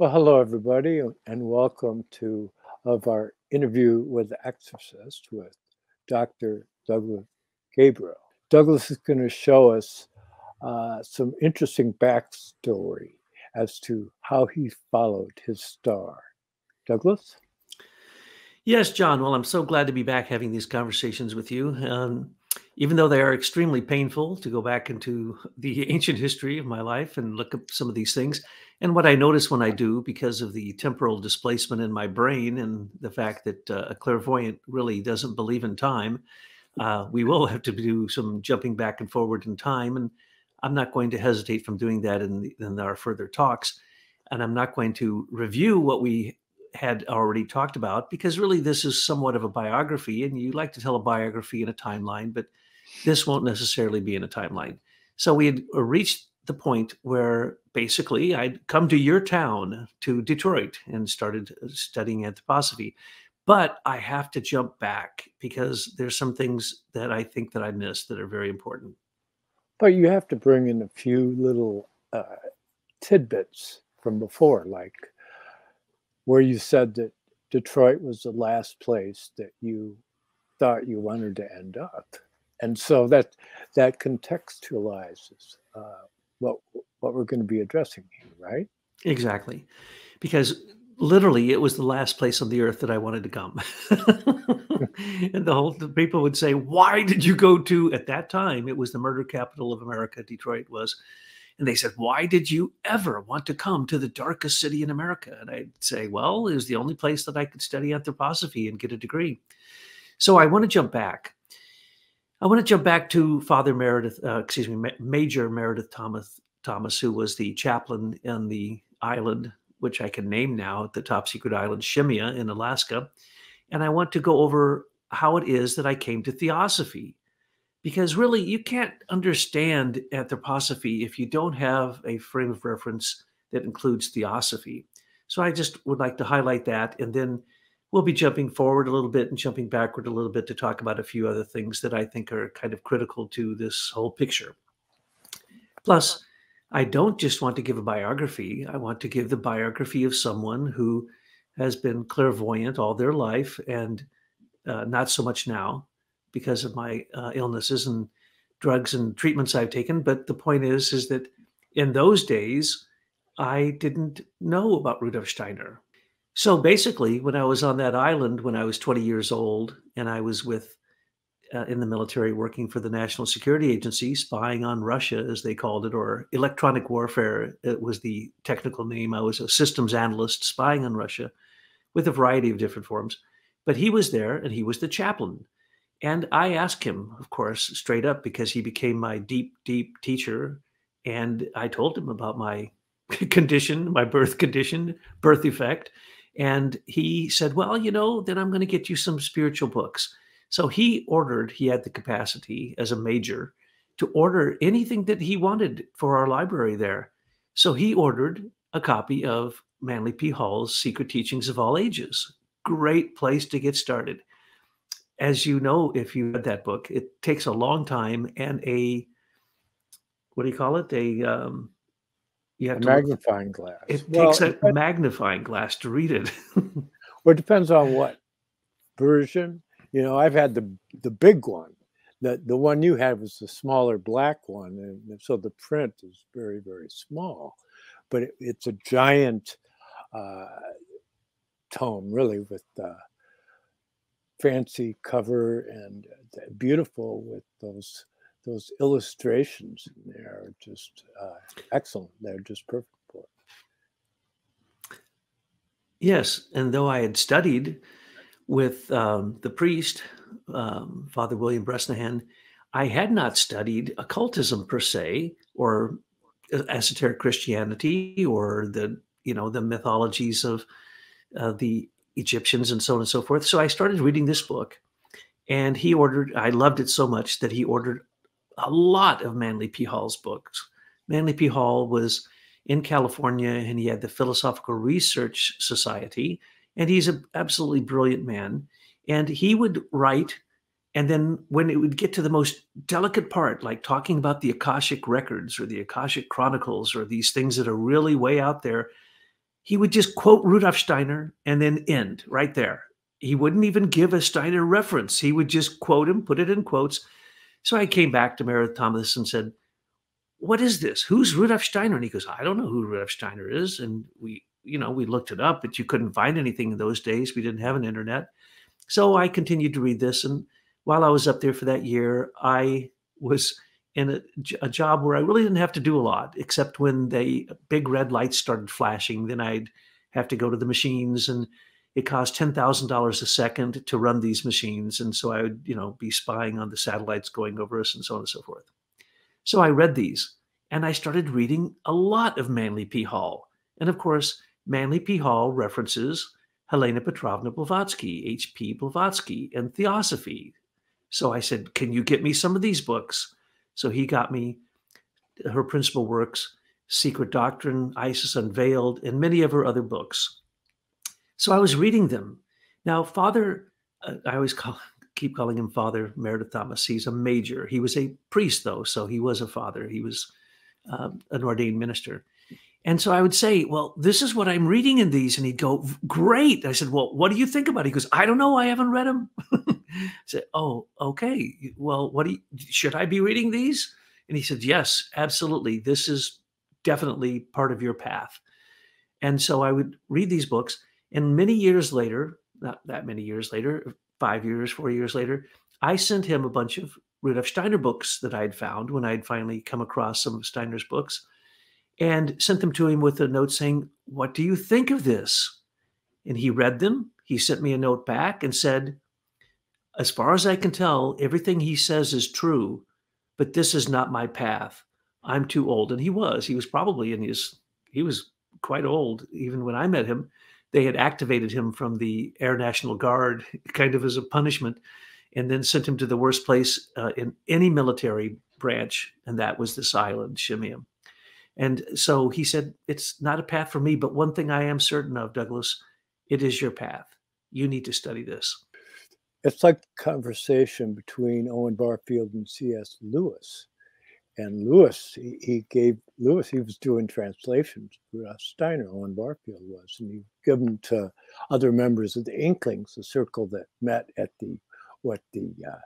Well, hello, everybody, and welcome to of our interview with the exorcist with Dr. Douglas Gabriel. Douglas is going to show us uh, some interesting backstory as to how he followed his star. Douglas? Yes, John. Well, I'm so glad to be back having these conversations with you. Um, even though they are extremely painful to go back into the ancient history of my life and look up some of these things, and what I notice when I do, because of the temporal displacement in my brain and the fact that uh, a clairvoyant really doesn't believe in time, uh, we will have to do some jumping back and forward in time. And I'm not going to hesitate from doing that in, in our further talks. And I'm not going to review what we had already talked about because really this is somewhat of a biography and you like to tell a biography in a timeline, but this won't necessarily be in a timeline. So we had reached the point where basically I'd come to your town, to Detroit, and started uh, studying anthroposophy. But I have to jump back because there's some things that I think that I missed that are very important. But you have to bring in a few little uh, tidbits from before, like where you said that Detroit was the last place that you thought you wanted to end up. And so that that contextualizes uh, what what we're going to be addressing here, right? Exactly, because literally it was the last place on the earth that I wanted to come. and the whole the people would say, "Why did you go to?" At that time, it was the murder capital of America. Detroit was. And they said, Why did you ever want to come to the darkest city in America? And I'd say, Well, it was the only place that I could study anthroposophy and get a degree. So I want to jump back I want to jump back to Father Meredith, uh, excuse me, Major Meredith Thomas, Thomas, who was the chaplain in the island, which I can name now, at the top secret island Shemya in Alaska. And I want to go over how it is that I came to theosophy. Because really, you can't understand anthroposophy if you don't have a frame of reference that includes theosophy. So I just would like to highlight that and then we'll be jumping forward a little bit and jumping backward a little bit to talk about a few other things that I think are kind of critical to this whole picture. Plus, I don't just want to give a biography, I want to give the biography of someone who has been clairvoyant all their life and uh, not so much now because of my uh, illnesses and drugs and treatments I've taken. But the point is, is that in those days, I didn't know about Rudolf Steiner. So basically, when I was on that island when I was 20 years old, and I was with uh, in the military working for the National Security Agency, spying on Russia, as they called it, or electronic warfare, it was the technical name. I was a systems analyst spying on Russia with a variety of different forms. But he was there and he was the chaplain. And I asked him, of course, straight up because he became my deep, deep teacher. And I told him about my condition, my birth condition, birth effect. And he said, Well, you know, then I'm going to get you some spiritual books. So he ordered, he had the capacity as a major to order anything that he wanted for our library there. So he ordered a copy of Manly P. Hall's Secret Teachings of All Ages. Great place to get started. As you know, if you read that book, it takes a long time and a what do you call it? A um, you have a magnifying glass. It well, takes a magnifying glass to read it. well, it depends on what version. You know, I've had the the big one. The the one you had was the smaller black one, and so the print is very very small, but it, it's a giant uh, tome, really, with the fancy cover and beautiful with those those illustrations in there are just uh, excellent. They're just perfect for it. Yes, and though I had studied with um, the priest, um, Father William Bresnahan, I had not studied occultism per se, or esoteric Christianity, or the you know the mythologies of uh, the Egyptians and so on and so forth. So I started reading this book, and he ordered. I loved it so much that he ordered a lot of Manly P. Hall's books. Manly P. Hall was in California and he had the Philosophical Research Society, and he's an absolutely brilliant man. And he would write, and then when it would get to the most delicate part, like talking about the Akashic records or the Akashic chronicles or these things that are really way out there, he would just quote Rudolf Steiner and then end right there. He wouldn't even give a Steiner reference. He would just quote him, put it in quotes. So I came back to Meredith Thomas and said, What is this? Who's Rudolf Steiner? And he goes, I don't know who Rudolf Steiner is. And we, you know, we looked it up, but you couldn't find anything in those days. We didn't have an internet. So I continued to read this. And while I was up there for that year, I was in a, a, job where I really didn't have to do a lot, except when the big red lights started flashing. Then I'd have to go to the machines, and it cost ten thousand dollars a second to run these machines. And so I would, you know, be spying on the satellites going over us, and so on and so forth. So I read these, and I started reading a lot of Manly P. Hall, and of course, Manly P. Hall references Helena Petrovna Blavatsky, H.P. Blavatsky, and Theosophy. So I said, "Can you get me some of these books?" So he got me her principal works, Secret Doctrine, Isis Unveiled, and many of her other books. So I was reading them. Now, Father, uh, I always call, keep calling him Father Meredith Thomas. He's a major. He was a priest, though, so he was a father. He was uh, an ordained minister. And so I would say, Well, this is what I'm reading in these. And he'd go, Great. I said, Well, what do you think about it? He goes, I don't know. I haven't read them. I said, Oh, okay. Well, what do you, should I be reading these? And he said, Yes, absolutely. This is definitely part of your path. And so I would read these books. And many years later, not that many years later, five years, four years later, I sent him a bunch of Rudolf Steiner books that I'd found when I'd finally come across some of Steiner's books and sent them to him with a note saying, What do you think of this? And he read them. He sent me a note back and said, as far as I can tell, everything he says is true, but this is not my path. I'm too old. And he was. He was probably in his, he was quite old even when I met him. They had activated him from the Air National Guard kind of as a punishment and then sent him to the worst place uh, in any military branch, and that was this island, Shemium. And so he said, It's not a path for me, but one thing I am certain of, Douglas, it is your path. You need to study this it's like the conversation between Owen Barfield and C.S. Lewis. And Lewis, he, he, gave Lewis, he was doing translations. Rudolf Steiner, Owen Barfield was, and he gave them to other members of the Inklings, the circle that met at the what the, uh,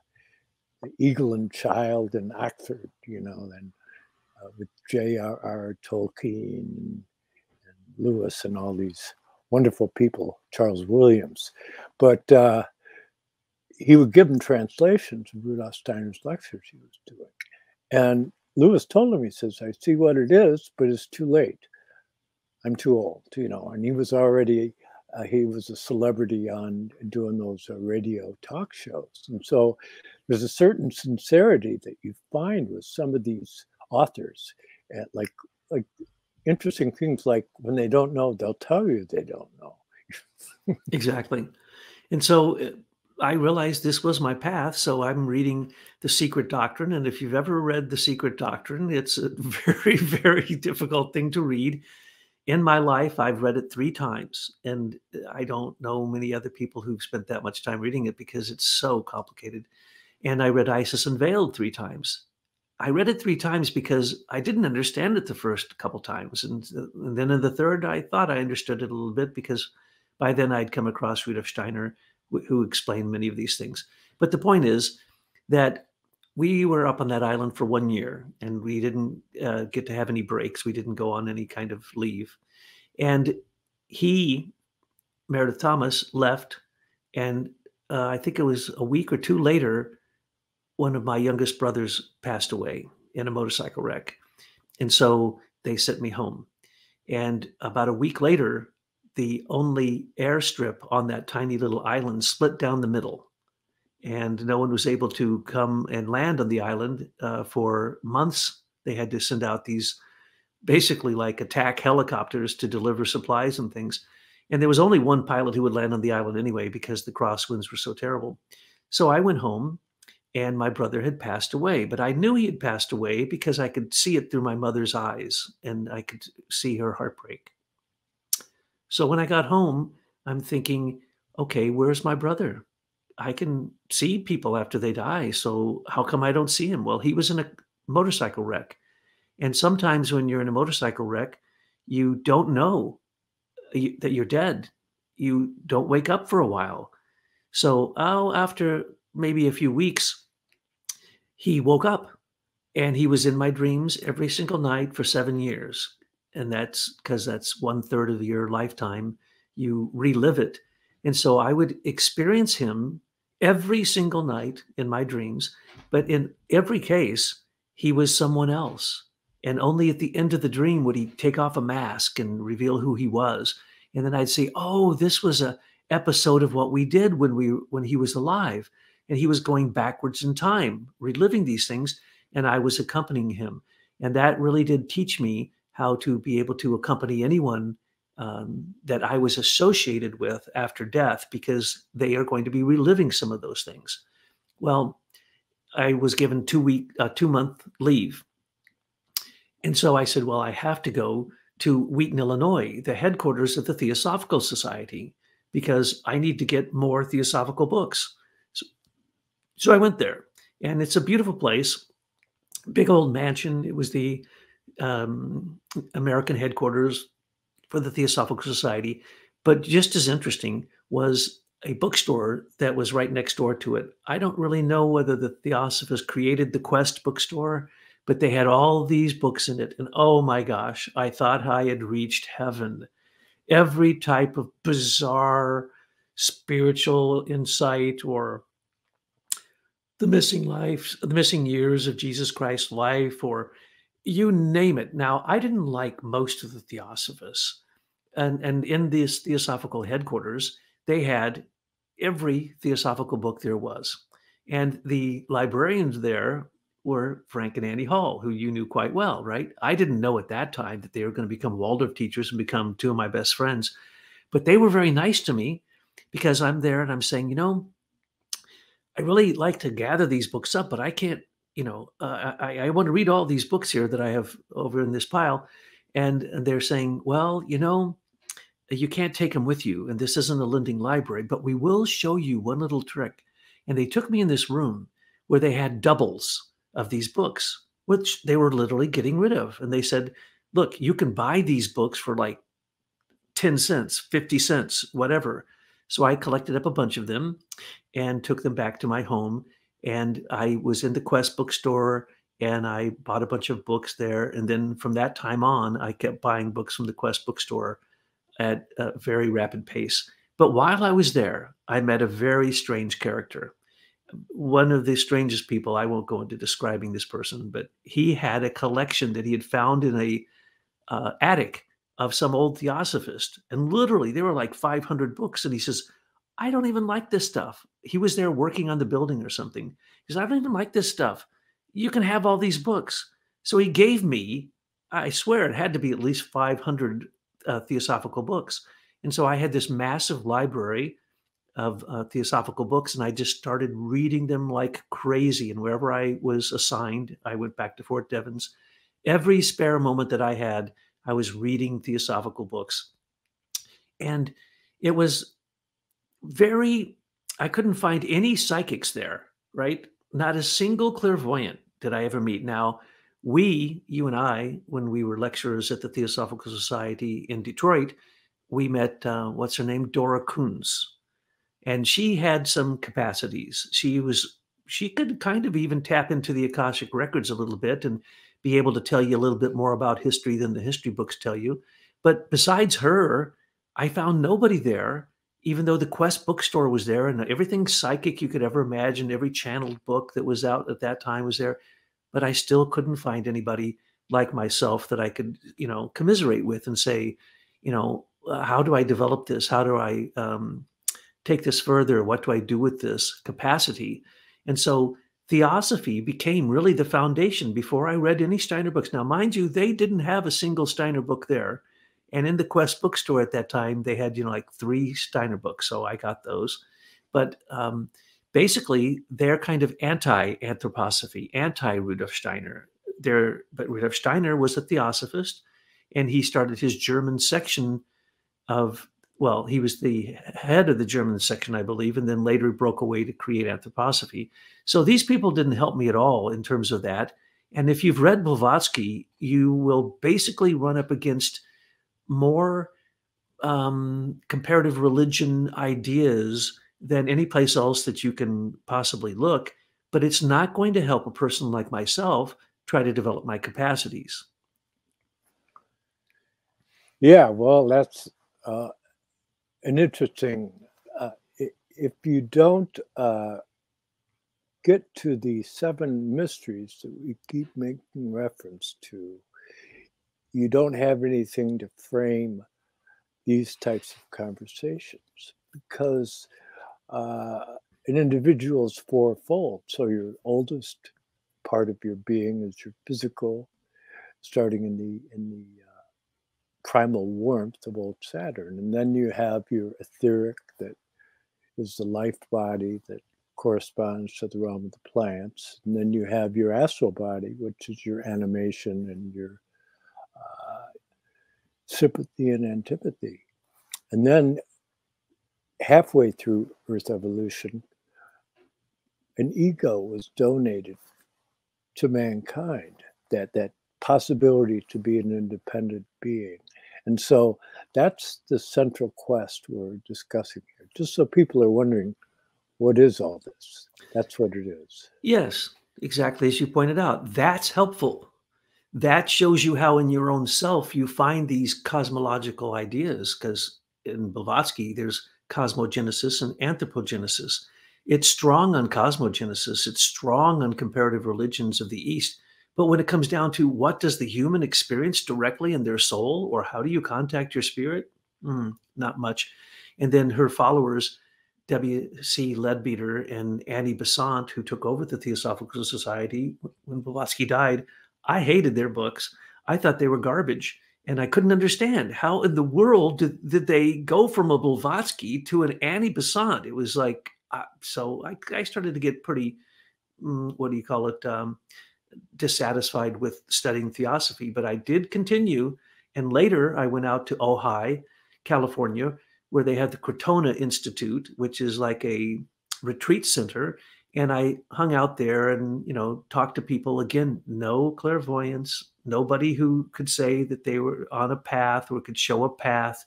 the Eagle and Child in Oxford, you know, and uh, with J.R.R. Tolkien and, and Lewis and all these wonderful people, Charles Williams. But uh, he would give them translations of Rudolf Steiner's lectures he was doing. And Lewis told him, he says, I see what it is, but it's too late. I'm too old, you know. And he was already, uh, he was a celebrity on doing those uh, radio talk shows. And so there's a certain sincerity that you find with some of these authors, at like, like interesting things like when they don't know, they'll tell you they don't know. exactly. And so uh, I realized this was my path. So I'm reading The Secret Doctrine. And if you've ever read The Secret Doctrine, it's a very, very difficult thing to read. In my life, I've read it three times. And I don't know many other people who've spent that much time reading it because it's so complicated. And I read Isis Unveiled three times. I read it three times because I didn't understand it the first couple times. And, and then in the third, I thought I understood it a little bit because by then I'd come across Rudolf Steiner who explained many of these things. But the point is that we were up on that island for one year and we didn't uh, get to have any breaks. We didn't go on any kind of leave. And he, Meredith Thomas, left. And uh, I think it was a week or two later, one of my youngest brothers passed away in a motorcycle wreck. And so they sent me home. And about a week later, the only airstrip on that tiny little island split down the middle. And no one was able to come and land on the island uh, for months. They had to send out these basically like attack helicopters to deliver supplies and things. And there was only one pilot who would land on the island anyway because the crosswinds were so terrible. So I went home and my brother had passed away, but I knew he had passed away because I could see it through my mother's eyes and I could see her heartbreak. So when I got home, I'm thinking, okay, where's my brother? I can see people after they die. So how come I don't see him? Well, he was in a motorcycle wreck. And sometimes when you're in a motorcycle wreck, you don't know uh, that you're dead. You don't wake up for a while. So, oh, after maybe a few weeks, he woke up and he was in my dreams every single night for seven years. And that's because that's one third of your lifetime. You relive it. And so I would experience him every single night in my dreams. But in every case, he was someone else. And only at the end of the dream would he take off a mask and reveal who he was. And then I'd say, "Oh, this was a episode of what we did when we when he was alive." And he was going backwards in time, reliving these things, and I was accompanying him. And that really did teach me how to be able to accompany anyone um, that I was associated with after death because they are going to be reliving some of those things. Well, I was given two week, uh, two month leave, and so I said, well, I have to go to Wheaton, Illinois, the headquarters of the Theosophical Society, because I need to get more theosophical books. So, so I went there, and it's a beautiful place, big old mansion. It was the um, American headquarters for the Theosophical Society. But just as interesting was a bookstore that was right next door to it. I don't really know whether the Theosophists created the Quest bookstore, but they had all these books in it. And oh my gosh, I thought I had reached heaven. Every type of bizarre spiritual insight or the missing life, the missing years of Jesus Christ's life, or you name it. Now, I didn't like most of the Theosophists. And, and in this Theosophical headquarters, they had every Theosophical book there was. And the librarians there were Frank and Annie Hall, who you knew quite well, right? I didn't know at that time that they were going to become Waldorf teachers and become two of my best friends. But they were very nice to me because I'm there and I'm saying, you know, I really like to gather these books up, but I can't you know, uh, I, I want to read all these books here that I have over in this pile. And, and they're saying, well, you know, you can't take them with you. And this isn't a lending library, but we will show you one little trick. And they took me in this room where they had doubles of these books, which they were literally getting rid of. And they said, look, you can buy these books for like 10 cents, 50 cents, whatever. So I collected up a bunch of them and took them back to my home and I was in the Quest bookstore and I bought a bunch of books there. And then from that time on, I kept buying books from the Quest bookstore at a very rapid pace. But while I was there, I met a very strange character. One of the strangest people, I won't go into describing this person, but he had a collection that he had found in a uh, attic of some old theosophist. And literally, there were like 500 books. And he says, I don't even like this stuff. He was there working on the building or something. He said, I don't even like this stuff. You can have all these books. So he gave me, I swear it had to be at least 500 uh, theosophical books. And so I had this massive library of uh, theosophical books, and I just started reading them like crazy. And wherever I was assigned, I went back to Fort Devens. Every spare moment that I had, I was reading theosophical books. And it was very, I couldn't find any psychics there, right? Not a single clairvoyant did I ever meet. Now, we, you and I, when we were lecturers at the Theosophical Society in Detroit, we met, uh, what's her name? Dora Kunz. And she had some capacities. She was, she could kind of even tap into the Akashic records a little bit and be able to tell you a little bit more about history than the history books tell you. But besides her, I found nobody there even though the Quest bookstore was there and everything psychic you could ever imagine, every channeled book that was out at that time was there, but I still couldn't find anybody like myself that I could, you know, commiserate with and say, you know, uh, how do I develop this? How do I um, take this further? What do I do with this capacity? And so theosophy became really the foundation before I read any Steiner books. Now, mind you, they didn't have a single Steiner book there. And in the Quest bookstore at that time, they had, you know, like three Steiner books. So I got those. But um, basically, they're kind of anti anthroposophy, anti Rudolf Steiner. They're, but Rudolf Steiner was a theosophist, and he started his German section of, well, he was the head of the German section, I believe, and then later broke away to create anthroposophy. So these people didn't help me at all in terms of that. And if you've read Blavatsky, you will basically run up against more um, comparative religion ideas than any place else that you can possibly look, but it's not going to help a person like myself try to develop my capacities. Yeah, well, that's uh, an interesting. Uh, if you don't uh, get to the seven mysteries that we keep making reference to, you don't have anything to frame these types of conversations because uh, an individual is fourfold. So your oldest part of your being is your physical, starting in the in the uh, primal warmth of old Saturn, and then you have your etheric that is the life body that corresponds to the realm of the plants, and then you have your astral body, which is your animation and your sympathy and antipathy. And then halfway through Earth evolution, an ego was donated to mankind, that, that possibility to be an independent being. And so that's the central quest we're discussing here, just so people are wondering what is all this? That's what it is. Yes, exactly as you pointed out. That's helpful that shows you how in your own self you find these cosmological ideas because in blavatsky there's cosmogenesis and anthropogenesis. It's strong on cosmogenesis it's strong on comparative religions of the east but when it comes down to what does the human experience directly in their soul or how do you contact your spirit? Mm, not much. And then her followers W.C. Leadbeater and Annie Besant, who took over the Theosophical Society when Blavatsky died, I hated their books. I thought they were garbage. And I couldn't understand how in the world did, did they go from a Blavatsky to an Annie Besant. It was like, uh, so I, I, started to get pretty, mm, what do you call it, um, dissatisfied with studying theosophy. But I did continue. And later I went out to Ojai, California, where they had the Krotona Institute, which is like a retreat center and I hung out there and you know talked to people. Again no clairvoyance nobody who could say that they were on a path or could show a path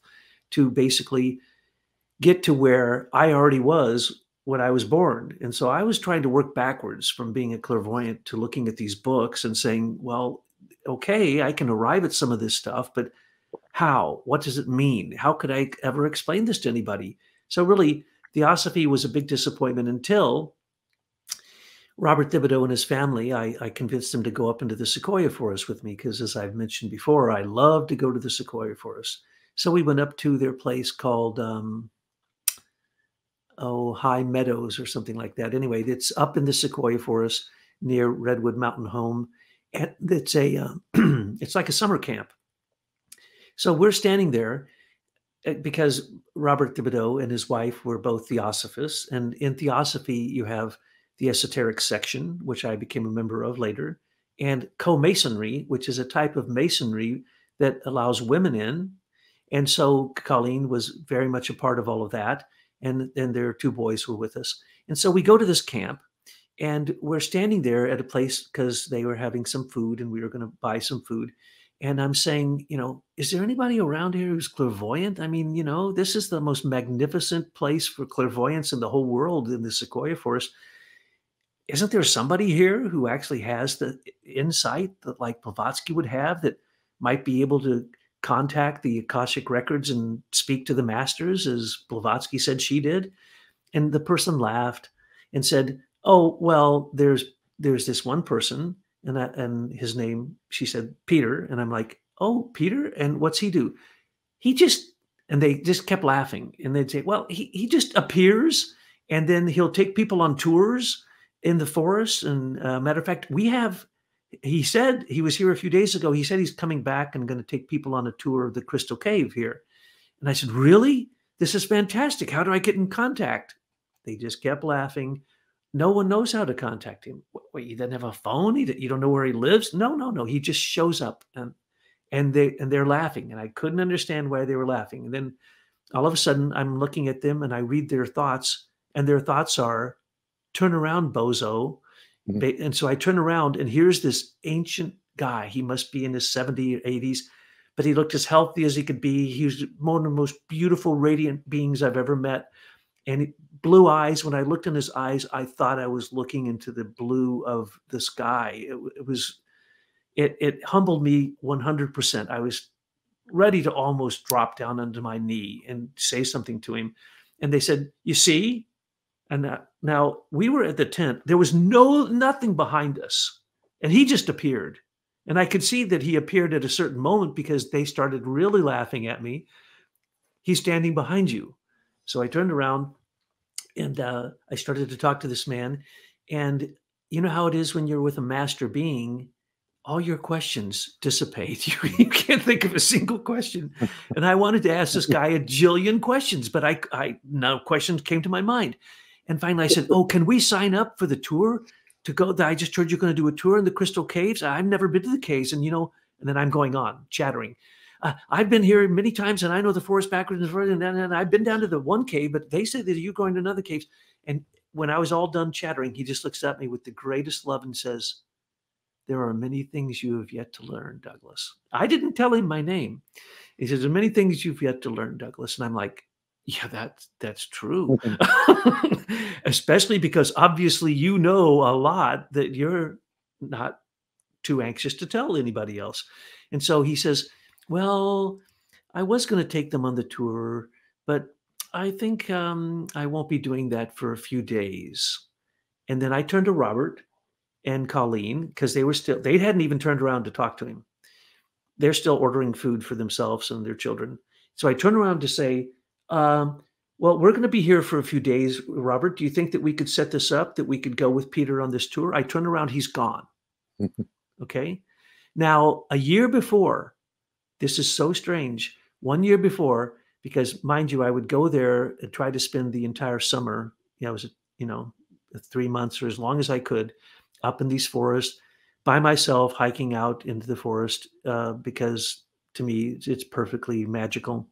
to basically get to where I already was when I was born. And so I was trying to work backwards from being a clairvoyant to looking at these books and saying well okay I can arrive at some of this stuff but how? What does it mean? How could I ever explain this to anybody? So really theosophy was a big disappointment until Robert Thibodeau and his family, I, I, convinced them to go up into the sequoia forest with me because, as I've mentioned before, I love to go to the sequoia forest. So we went up to their place called, um, oh, High Meadows or something like that. Anyway, it's up in the sequoia forest near Redwood Mountain Home. And it's a, uh, it's like a summer camp. So we're standing there eh, because Robert Thibodeau and his wife were both theosophists. And in theosophy, you have the esoteric section, which I became a member of later, and co-masonry, which is a type of masonry that allows women in. And so Colleen was very much a part of all of that. And then their two boys were with us. And so we go to this camp and we're standing there at a place because they were having some food and we were going to buy some food. And I'm saying, you know, is there anybody around here who's clairvoyant? I mean, you know, this is the most magnificent place for clairvoyance in the whole world in the Sequoia Forest isn't there somebody here who actually has the insight that like Blavatsky would have that might be able to contact the Akashic records and speak to the masters as Blavatsky said she did? And the person laughed and said, "Oh, well, there's there's this one person and that and his name she said Peter and I'm like, "Oh, Peter, and what's he do?" He just and they just kept laughing and they'd say, "Well, he he just appears and then he'll take people on tours in the forest. And uh, matter of fact, we have, he said, he was here a few days ago. He said he's coming back and going to take people on a tour of the Crystal Cave here. And I said, Really? This is fantastic. How do I get in contact? They just kept laughing. No one knows how to contact him. Wait, you doesn't have a phone? You don't know where he lives? No, no, no. He just shows up and and they and they're laughing. And I couldn't understand why they were laughing. And then all of a sudden I'm looking at them and I read their thoughts, and their thoughts are, turn around, bozo. Mm-hmm. And so I turn around, and here's this ancient guy. He must be in his 70s or 80s, but he looked as healthy as he could be. He was one of the most beautiful, radiant beings I've ever met. And blue eyes, when I looked in his eyes, I thought I was looking into the blue of the sky. It, it was, it, it humbled me 100%. I was ready to almost drop down onto my knee and say something to him. And they said, You see? And uh, now we were at the tent. There was no nothing behind us. And he just appeared. And I could see that he appeared at a certain moment because they started really laughing at me. He's standing behind you. So I turned around and uh, I started to talk to this man. And you know how it is when you're with a master being, all your questions dissipate. You, you can't think of a single question. And I wanted to ask this guy a jillion questions, but I, I no questions came to my mind. And finally I said, Oh, can we sign up for the tour? to go that I just heard you're going to do a tour in the Crystal Caves. I've never been to the caves, and you know, and then I'm going on chattering. Uh, I've been here many times, and I know the forest backwards and forwards, and, and I've been down to the one cave, but they say that you're going to another cave. And when I was all done chattering, he just looks at me with the greatest love and says, "There are many things you have yet to learn, Douglas." I didn't tell him my name. He says, "There are many things you've yet to learn, Douglas," and I'm like, yeah, that's that's true. Especially because obviously you know a lot that you're not too anxious to tell anybody else. And so he says, "Well, I was going to take them on the tour, but I think um, I won't be doing that for a few days." And then I turned to Robert and Colleen because they were still they hadn't even turned around to talk to him. They're still ordering food for themselves and their children. So I turned around to say, um, well, we're going to be here for a few days. Robert, do you think that we could set this up, that we could go with Peter on this tour? I turn around, he's gone. okay. Now, a year before, this is so strange. One year before, because mind you, I would go there and try to spend the entire summer. You know, it was, you know, three months or as long as I could up in these forests by myself, hiking out into the forest uh, because to me, it's perfectly magical.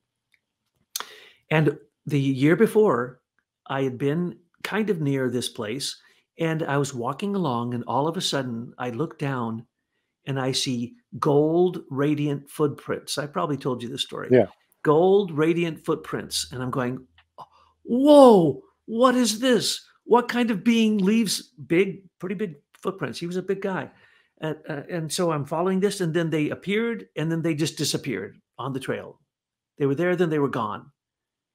And the year before, I had been kind of near this place and I was walking along, and all of a sudden, I look down and I see gold radiant footprints. I probably told you this story. Yeah. Gold radiant footprints. And I'm going, Whoa, what is this? What kind of being leaves big, pretty big footprints? He was a big guy. And, uh, and so I'm following this, and then they appeared, and then they just disappeared on the trail. They were there, then they were gone.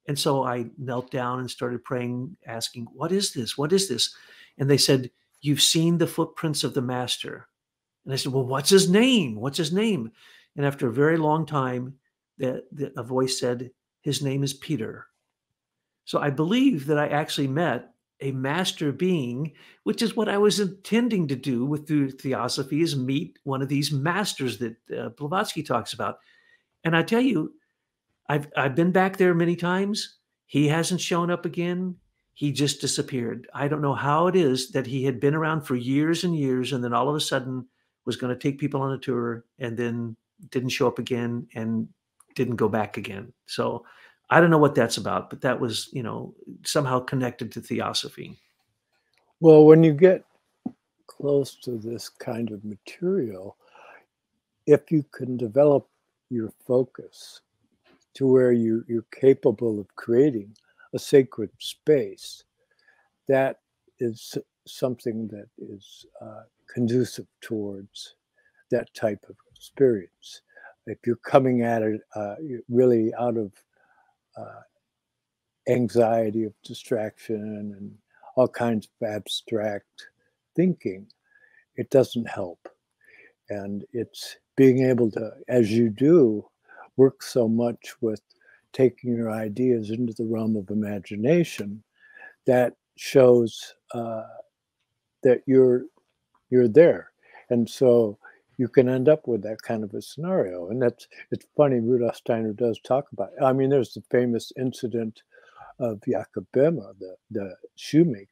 And so I knelt down and started praying, asking, What is this? What is this? And they said, You've seen the footprints of the master. And I said, Well, what's his name? What's his name? And after a very long time, the, the, a voice said, His name is Peter. So I believe that I actually met a master being, which is what I was intending to do with the theosophy is meet one of these masters that uh, Blavatsky talks about. And I tell you, I've I've been back there many times. He hasn't shown up again. He just disappeared. I don't know how it is that he had been around for years and years, and then all of a sudden was going to take people on a tour, and then didn't show up again, and didn't go back again. So I don't know what that's about, but that was you know somehow connected to theosophy. Well, when you get close to this kind of material, if you can develop your focus to where you, you're capable of creating a sacred space, that is something that is uh, conducive towards that type of experience. If you're coming at it uh, really out of uh, anxiety of distraction and all kinds of abstract thinking, it doesn't help. And it's being able to, as you do, work so much with taking your ideas into the realm of imagination that shows uh, that you're you're there and so you can end up with that kind of a scenario and that's it's funny rudolf steiner does talk about it. i mean there's the famous incident of jakob Böhme, the, the shoemaker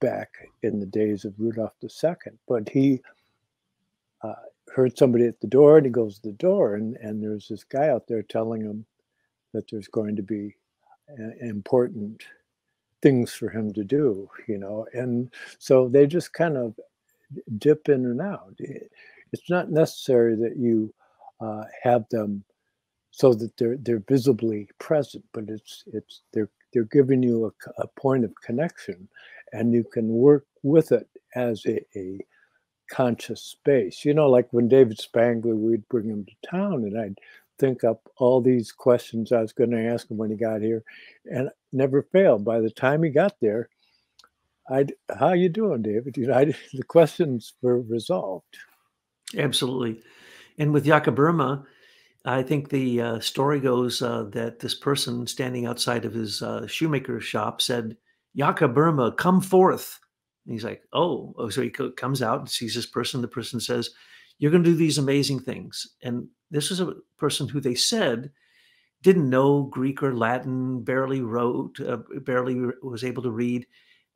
back in the days of rudolf ii but he uh, heard somebody at the door and he goes to the door and, and there's this guy out there telling him that there's going to be uh, important things for him to do, you know. And so they just kind of dip in and out. It's not necessary that you uh, have them so that they're they're visibly present, but it's it's they're they're giving you a, a point of connection, and you can work with it as a, a conscious space. You know, like when David Spangler, we'd bring him to town, and I'd think up all these questions I was going to ask him when he got here, and never failed. By the time he got there, I'd, "How you doing, David?" You know, I, the questions were resolved. Absolutely, and with Böhme, I think the uh, story goes uh, that this person standing outside of his uh, shoemaker shop said, "Jakob Böhme, come forth." And he's like, "Oh, oh!" So he co- comes out and sees this person. The person says, "You're going to do these amazing things." And this is a person who they said didn't know Greek or Latin, barely wrote, uh, barely was able to read.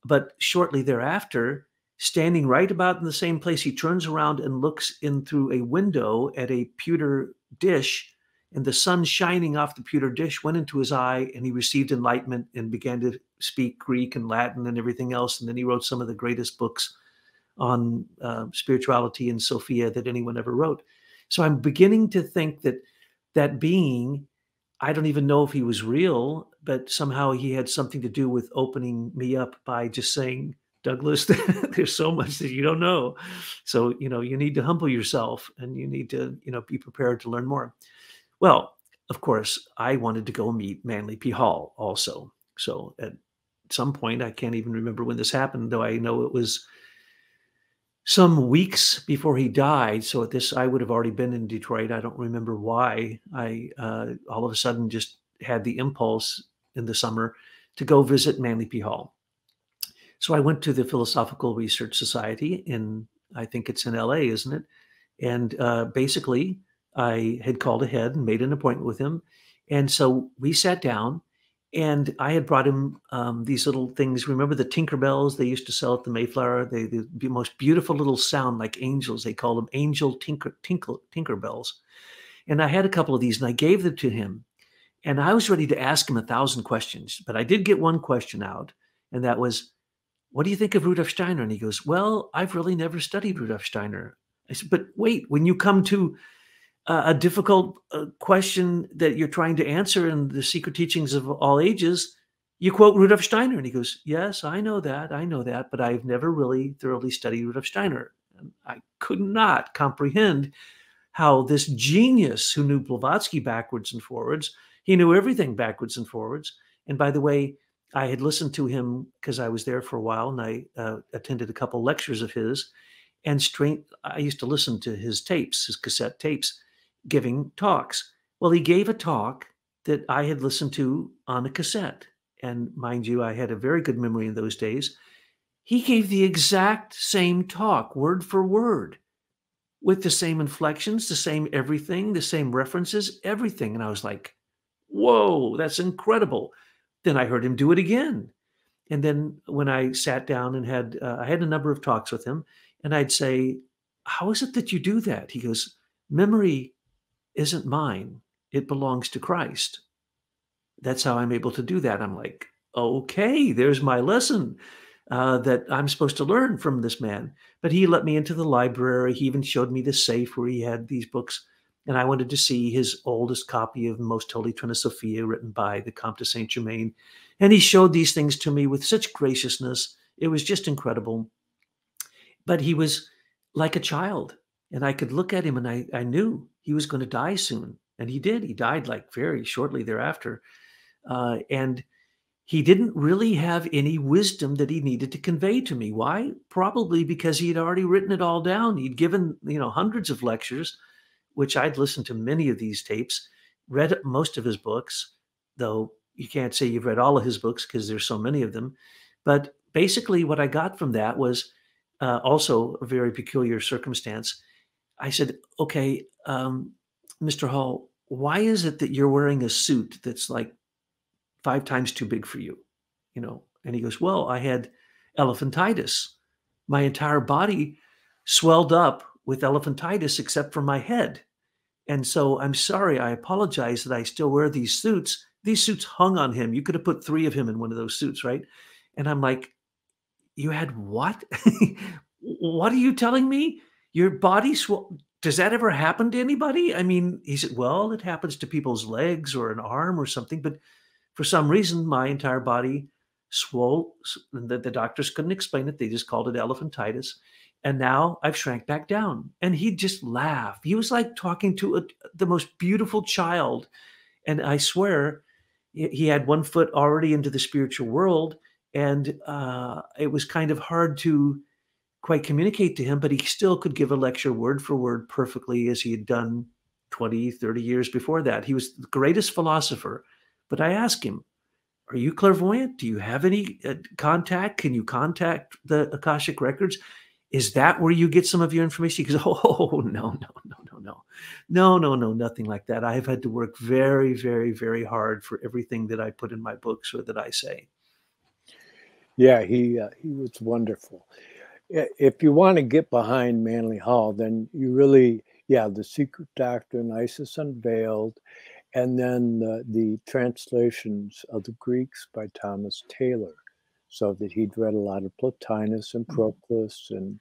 But shortly thereafter, standing right about in the same place, he turns around and looks in through a window at a pewter dish, and the sun shining off the pewter dish went into his eye, and he received enlightenment and began to speak Greek and Latin and everything else. And then he wrote some of the greatest books on uh, spirituality and Sophia that anyone ever wrote. So I'm beginning to think that that being, I don't even know if he was real, but somehow he had something to do with opening me up by just saying, Douglas, there's so much that you don't know. So, you know, you need to humble yourself and you need to, you know, be prepared to learn more. Well, of course, I wanted to go meet Manly P. Hall also. So at some point, I can't even remember when this happened, though I know it was some weeks before he died. So at this, I would have already been in Detroit. I don't remember why. I uh, all of a sudden just had the impulse in the summer to go visit Manly P. Hall. So I went to the Philosophical Research Society in, I think it's in LA, isn't it? And uh, basically, I had called ahead and made an appointment with him. And so we sat down and I had brought him um, these little things. Remember the Tinker Bells they used to sell at the Mayflower? They the most beautiful little sound like angels. They call them angel tinker tinker tinker bells. And I had a couple of these, and I gave them to him. And I was ready to ask him a thousand questions, but I did get one question out, and that was, "What do you think of Rudolf Steiner?" And he goes, "Well, I've really never studied Rudolf Steiner." I said, "But wait, when you come to a difficult uh, question that you're trying to answer in the secret teachings of all ages, you quote Rudolf Steiner. And he goes, Yes, I know that. I know that. But I've never really thoroughly studied Rudolf Steiner. And I could not comprehend how this genius who knew Blavatsky backwards and forwards, he knew everything backwards and forwards. And by the way, I had listened to him because I was there for a while and I uh, attended a couple lectures of his. And straight, I used to listen to his tapes, his cassette tapes giving talks. Well, he gave a talk that I had listened to on a cassette. And mind you, I had a very good memory in those days. He gave the exact same talk, word for word, with the same inflections, the same everything, the same references, everything. And I was like, whoa, that's incredible. Then I heard him do it again. And then when I sat down and had, uh, I had a number of talks with him, and I'd say, How is it that you do that? He goes, Memory isn't mine, it belongs to Christ. That's how I'm able to do that. I'm like, okay, there's my lesson uh, that I'm supposed to learn from this man. But he let me into the library. He even showed me the safe where he had these books. And I wanted to see his oldest copy of Most Holy Trinosophia, written by the Comte de Saint Germain. And he showed these things to me with such graciousness. It was just incredible. But he was like a child. And I could look at him and I, I knew he was going to die soon. And he did. He died like very shortly thereafter. Uh, and he didn't really have any wisdom that he needed to convey to me. Why? Probably because he had already written it all down. He'd given, you know, hundreds of lectures, which I'd listened to many of these tapes, read most of his books, though you can't say you've read all of his books because there's so many of them. But basically, what I got from that was uh, also a very peculiar circumstance. I said, okay, um, Mr. Hall, why is it that you're wearing a suit that's like five times too big for you? You know, and he goes, well, I had elephantitis. My entire body swelled up with elephantitis except for my head. And so I'm sorry, I apologize that I still wear these suits. These suits hung on him. You could have put three of him in one of those suits, right? And I'm like, you had what? what are you telling me? Your body swelled. Does that ever happen to anybody? I mean, he said, well, it happens to people's legs or an arm or something, but for some reason, my entire body swole. The, the doctors couldn't explain it. They just called it elephantitis. And now I've shrank back down. And he just laughed. He was like talking to a, the most beautiful child. And I swear, he had one foot already into the spiritual world. And uh, it was kind of hard to quite communicate to him, but he still could give a lecture word for word perfectly as he had done 20, 30 years before that. He was the greatest philosopher. But I asked him, Are you clairvoyant? Do you have any uh, contact? Can you contact the Akashic records? Is that where you get some of your information? He goes, Oh, no, no, no, no, no. No, no, no, nothing like that. I have had to work very, very, very hard for everything that I put in my books or that I say. Yeah, he uh, he was wonderful if you want to get behind Manly Hall, then you really, yeah, the secret doctrine, Isis Unveiled, and then the, the translations of the Greeks by Thomas Taylor, so that he'd read a lot of Plotinus and mm-hmm. Proclus and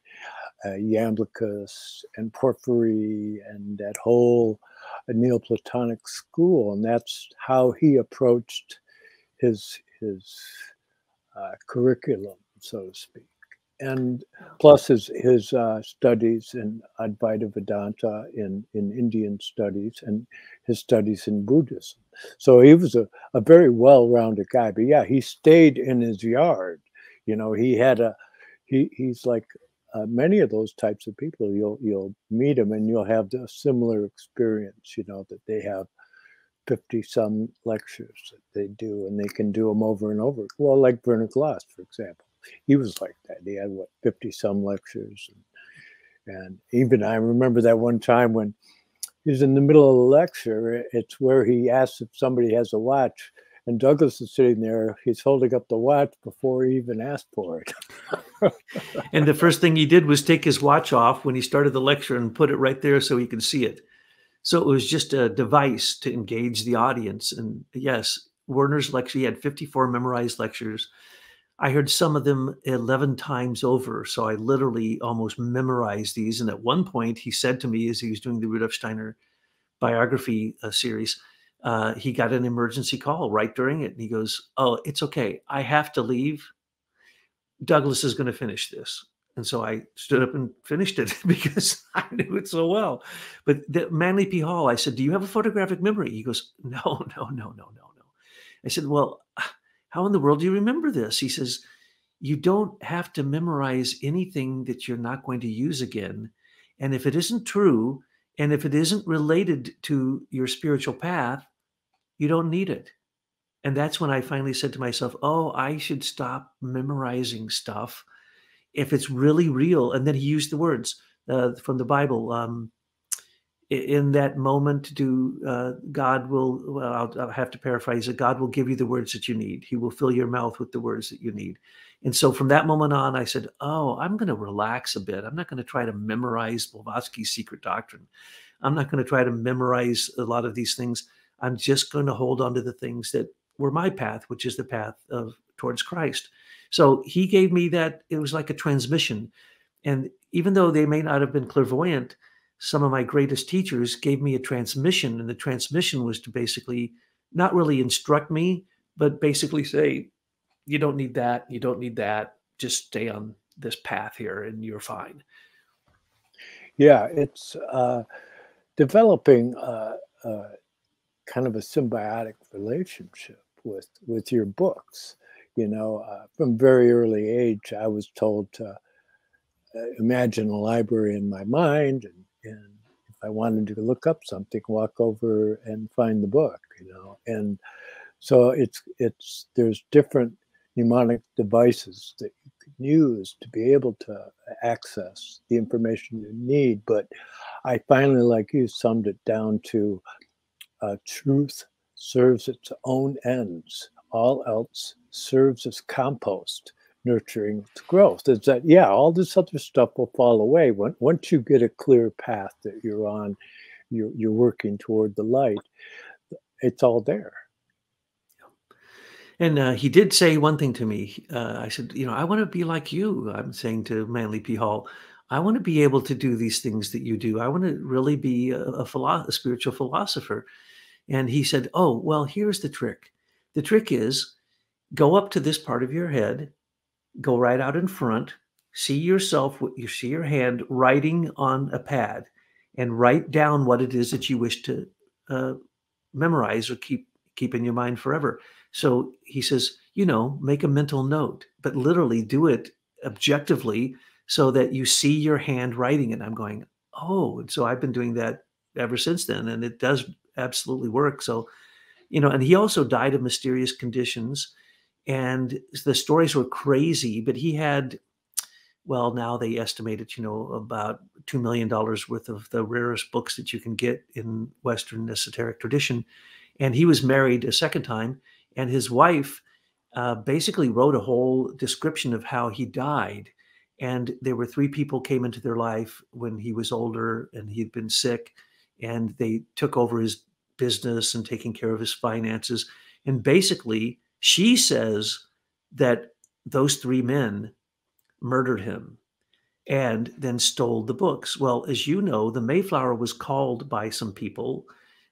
uh, Iamblichus and Porphyry and that whole Neoplatonic school, and that's how he approached his his uh, curriculum, so to speak and plus his his uh, studies in Advaita Vedanta in in Indian studies and his studies in Buddhism. So he was a, a very well-rounded guy. But yeah, he stayed in his yard. You know, he had a he he's like uh, many of those types of people. You'll you'll meet him and you'll have a similar experience. You know that they have. 50 some lectures that they do and they can do them over and over well like Werner Glas for example he was like that. He had what fifty some lectures, and, and even I remember that one time when he was in the middle of a lecture. It's where he asks if somebody has a watch, and Douglas is sitting there. He's holding up the watch before he even asked for it. and the first thing he did was take his watch off when he started the lecture and put it right there so he could see it. So it was just a device to engage the audience. And yes, Werner's lecture, he had 54 memorized lectures. I heard some of them 11 times over. So I literally almost memorized these. And at one point, he said to me as he was doing the Rudolf Steiner biography uh, series, uh, he got an emergency call right during it. And he goes, Oh, it's okay. I have to leave. Douglas is going to finish this. And so I stood up and finished it because I knew it so well. But the Manly P. Hall, I said, Do you have a photographic memory? He goes, No, no, no, no, no, no. I said, Well, how in the world do you remember this? He says, You don't have to memorize anything that you're not going to use again. And if it isn't true, and if it isn't related to your spiritual path, you don't need it. And that's when I finally said to myself, Oh, I should stop memorizing stuff if it's really real. And then he used the words uh, from the Bible. Um, in that moment do uh, god will well I'll, I'll, have to paraphrase it. God will give you the words that you need. He will fill your mouth with the words that you need. And so from that moment on i said oh i'm going to relax a bit. I'm not going to try to memorize blavatsky's secret doctrine. I'm not going to try to memorize a lot of these things. I'm just going to hold on to the things that were my path which is the path of towards christ. So he gave me that it was like a transmission. And even though they may not have been clairvoyant some of my greatest teachers gave me a transmission, and the transmission was to basically not really instruct me, but basically say, you don't need that, you don't need that, just stay on this path here and you're fine. Yeah, it's uh, developing uh, uh, kind of a symbiotic relationship with with your books. You know, uh, from very early age, I was told to uh, imagine a library in my mind and and if I wanted to look up something, walk over and find the book, you know. And so it's it's there's different mnemonic devices that you can use to be able to access the information you need. But I finally, like you, summed it down to uh, truth serves its own ends. All else serves as compost nurturing growth is that yeah all this other stuff will fall away when, once you get a clear path that you're on you're, you're working toward the light it's all there and uh, he did say one thing to me uh, i said you know i want to be like you i'm saying to manly p hall I want to be able to do these things that you do. I want to really be a, a, philo- a spiritual philosopher. And he said, Oh, well, here's the trick. The trick is go up to this part of your head, go right out in front, see yourself, you see your hand writing on a pad, and write down what it is that you wish to uh, memorize or keep keep in your mind forever. So he says, you know, make a mental note, but literally do it objectively so that you see your hand writing it. I'm going, oh, and so I've been doing that ever since then, and it does absolutely work. So, you know, and he also died of mysterious conditions, and the stories were crazy, but he had. Well, now they estimate it, you know, about $2 million worth of the rarest books that you can get in Western esoteric tradition. And he was married a second time, and his wife uh, basically wrote a whole description of how he died. And there were three people came into their life when he was older and he'd been sick, and they took over his business and taking care of his finances. And basically, she says that those three men murdered him and then stole the books. Well, as you know, the Mayflower was called by some people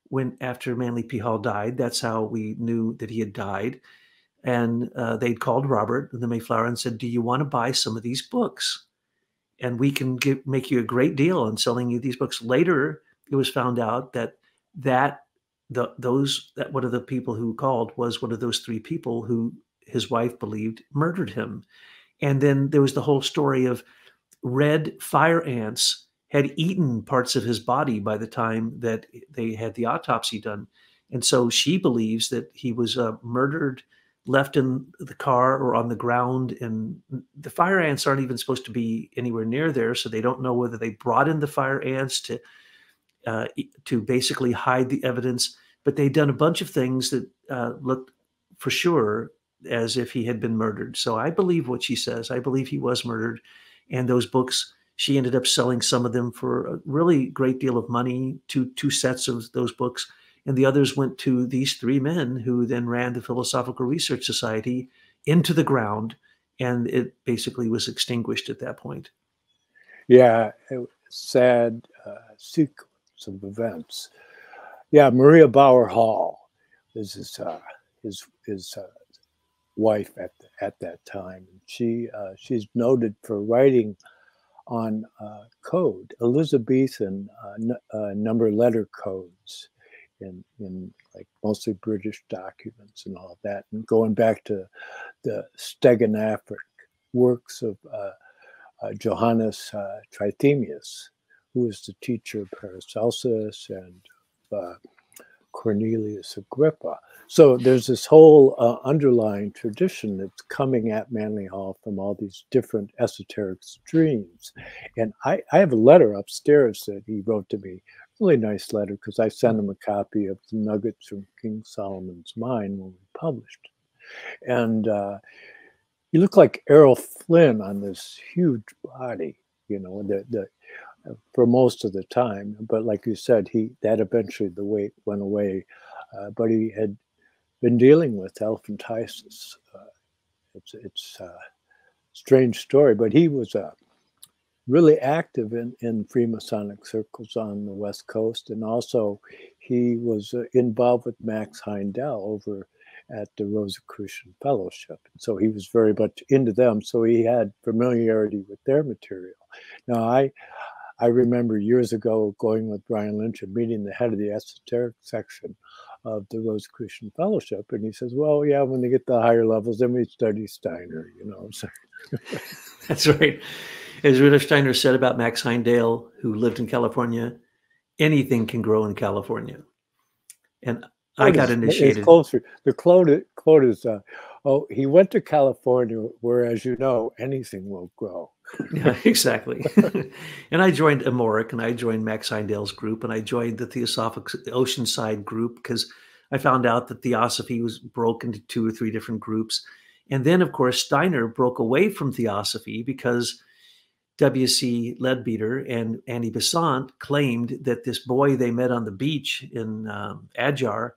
when after Manly P. Hall died. That's how we knew that he had died and uh, they'd called Robert and the Mayflower and said, "Do you want to buy some of these books? And we can give, make you a great deal on selling you these books." Later, it was found out that that the those that one of the people who called was one of those three people who his wife believed murdered him. And then there was the whole story of red fire ants had eaten parts of his body by the time that they had the autopsy done. And so she believes that he was uh, murdered left in the car or on the ground. And the fire ants aren't even supposed to be anywhere near there, so they don't know whether they brought in the fire ants to uh, to basically hide the evidence. But they'd done a bunch of things that uh, looked for sure as if he had been murdered. So I believe what she says. I believe he was murdered, and those books. She ended up selling some of them for a really great deal of money. Two two sets of those books and the others went to these three men who then ran the Philosophical Research Society into the ground, and it basically was extinguished at that point. Yeah, sad uh, of events. Yeah, Maria Bauer Hall is his uh, his his uh, wife at the, at that time. She uh, she's noted for writing on uh, code, Elizabethan uh, number letter codes in in like mostly British documents and all that, and going back to the steganographic works of uh, uh, Johannes uh, Trithemius, who was the teacher of Paracelsus and uh, Cornelius Agrippa. So there's this whole uh, underlying tradition that's coming at Manly Hall from all these different esoteric streams. And I, I have a letter upstairs that he wrote to me really nice letter because I sent him a copy of the Nuggets from King Solomon's Mine when we published. And uh, you look like Errol Flynn on this huge body, you know, the, the, for most of the time. But like you said, he that eventually the weight went away. Uh, but he had been dealing with elephantiasis. Uh, it's it's a strange story, but he was a really active in, in Freemasonic circles on the West Coast. And also, he was uh, involved with Max Heindel over at the Rosicrucian Fellowship. And So he was very much into them. So he had familiarity with their material. Now, I, I remember years ago going with Brian Lynch and meeting the head of the esoteric section of the Rosicrucian Fellowship. And he says, Well, yeah, when they get the higher levels, then we study Steiner, you know. So. That's right as Rudolf Steiner said about Max Heindel, who lived in California, anything can grow in California. And I got initiated. It's closer. The quote, quote is, uh, "Oh, he went to California, where, as you know, anything will grow." Yeah, exactly. and I joined AMORC, and I joined Max Heindel's group, and I joined the Theosophic Oceanside group because I found out that Theosophy was broken into two or three different groups. And then, of course, Steiner broke away from Theosophy because W.C. Leadbeater and Annie Besant claimed that this boy they met on the beach in um, Adyar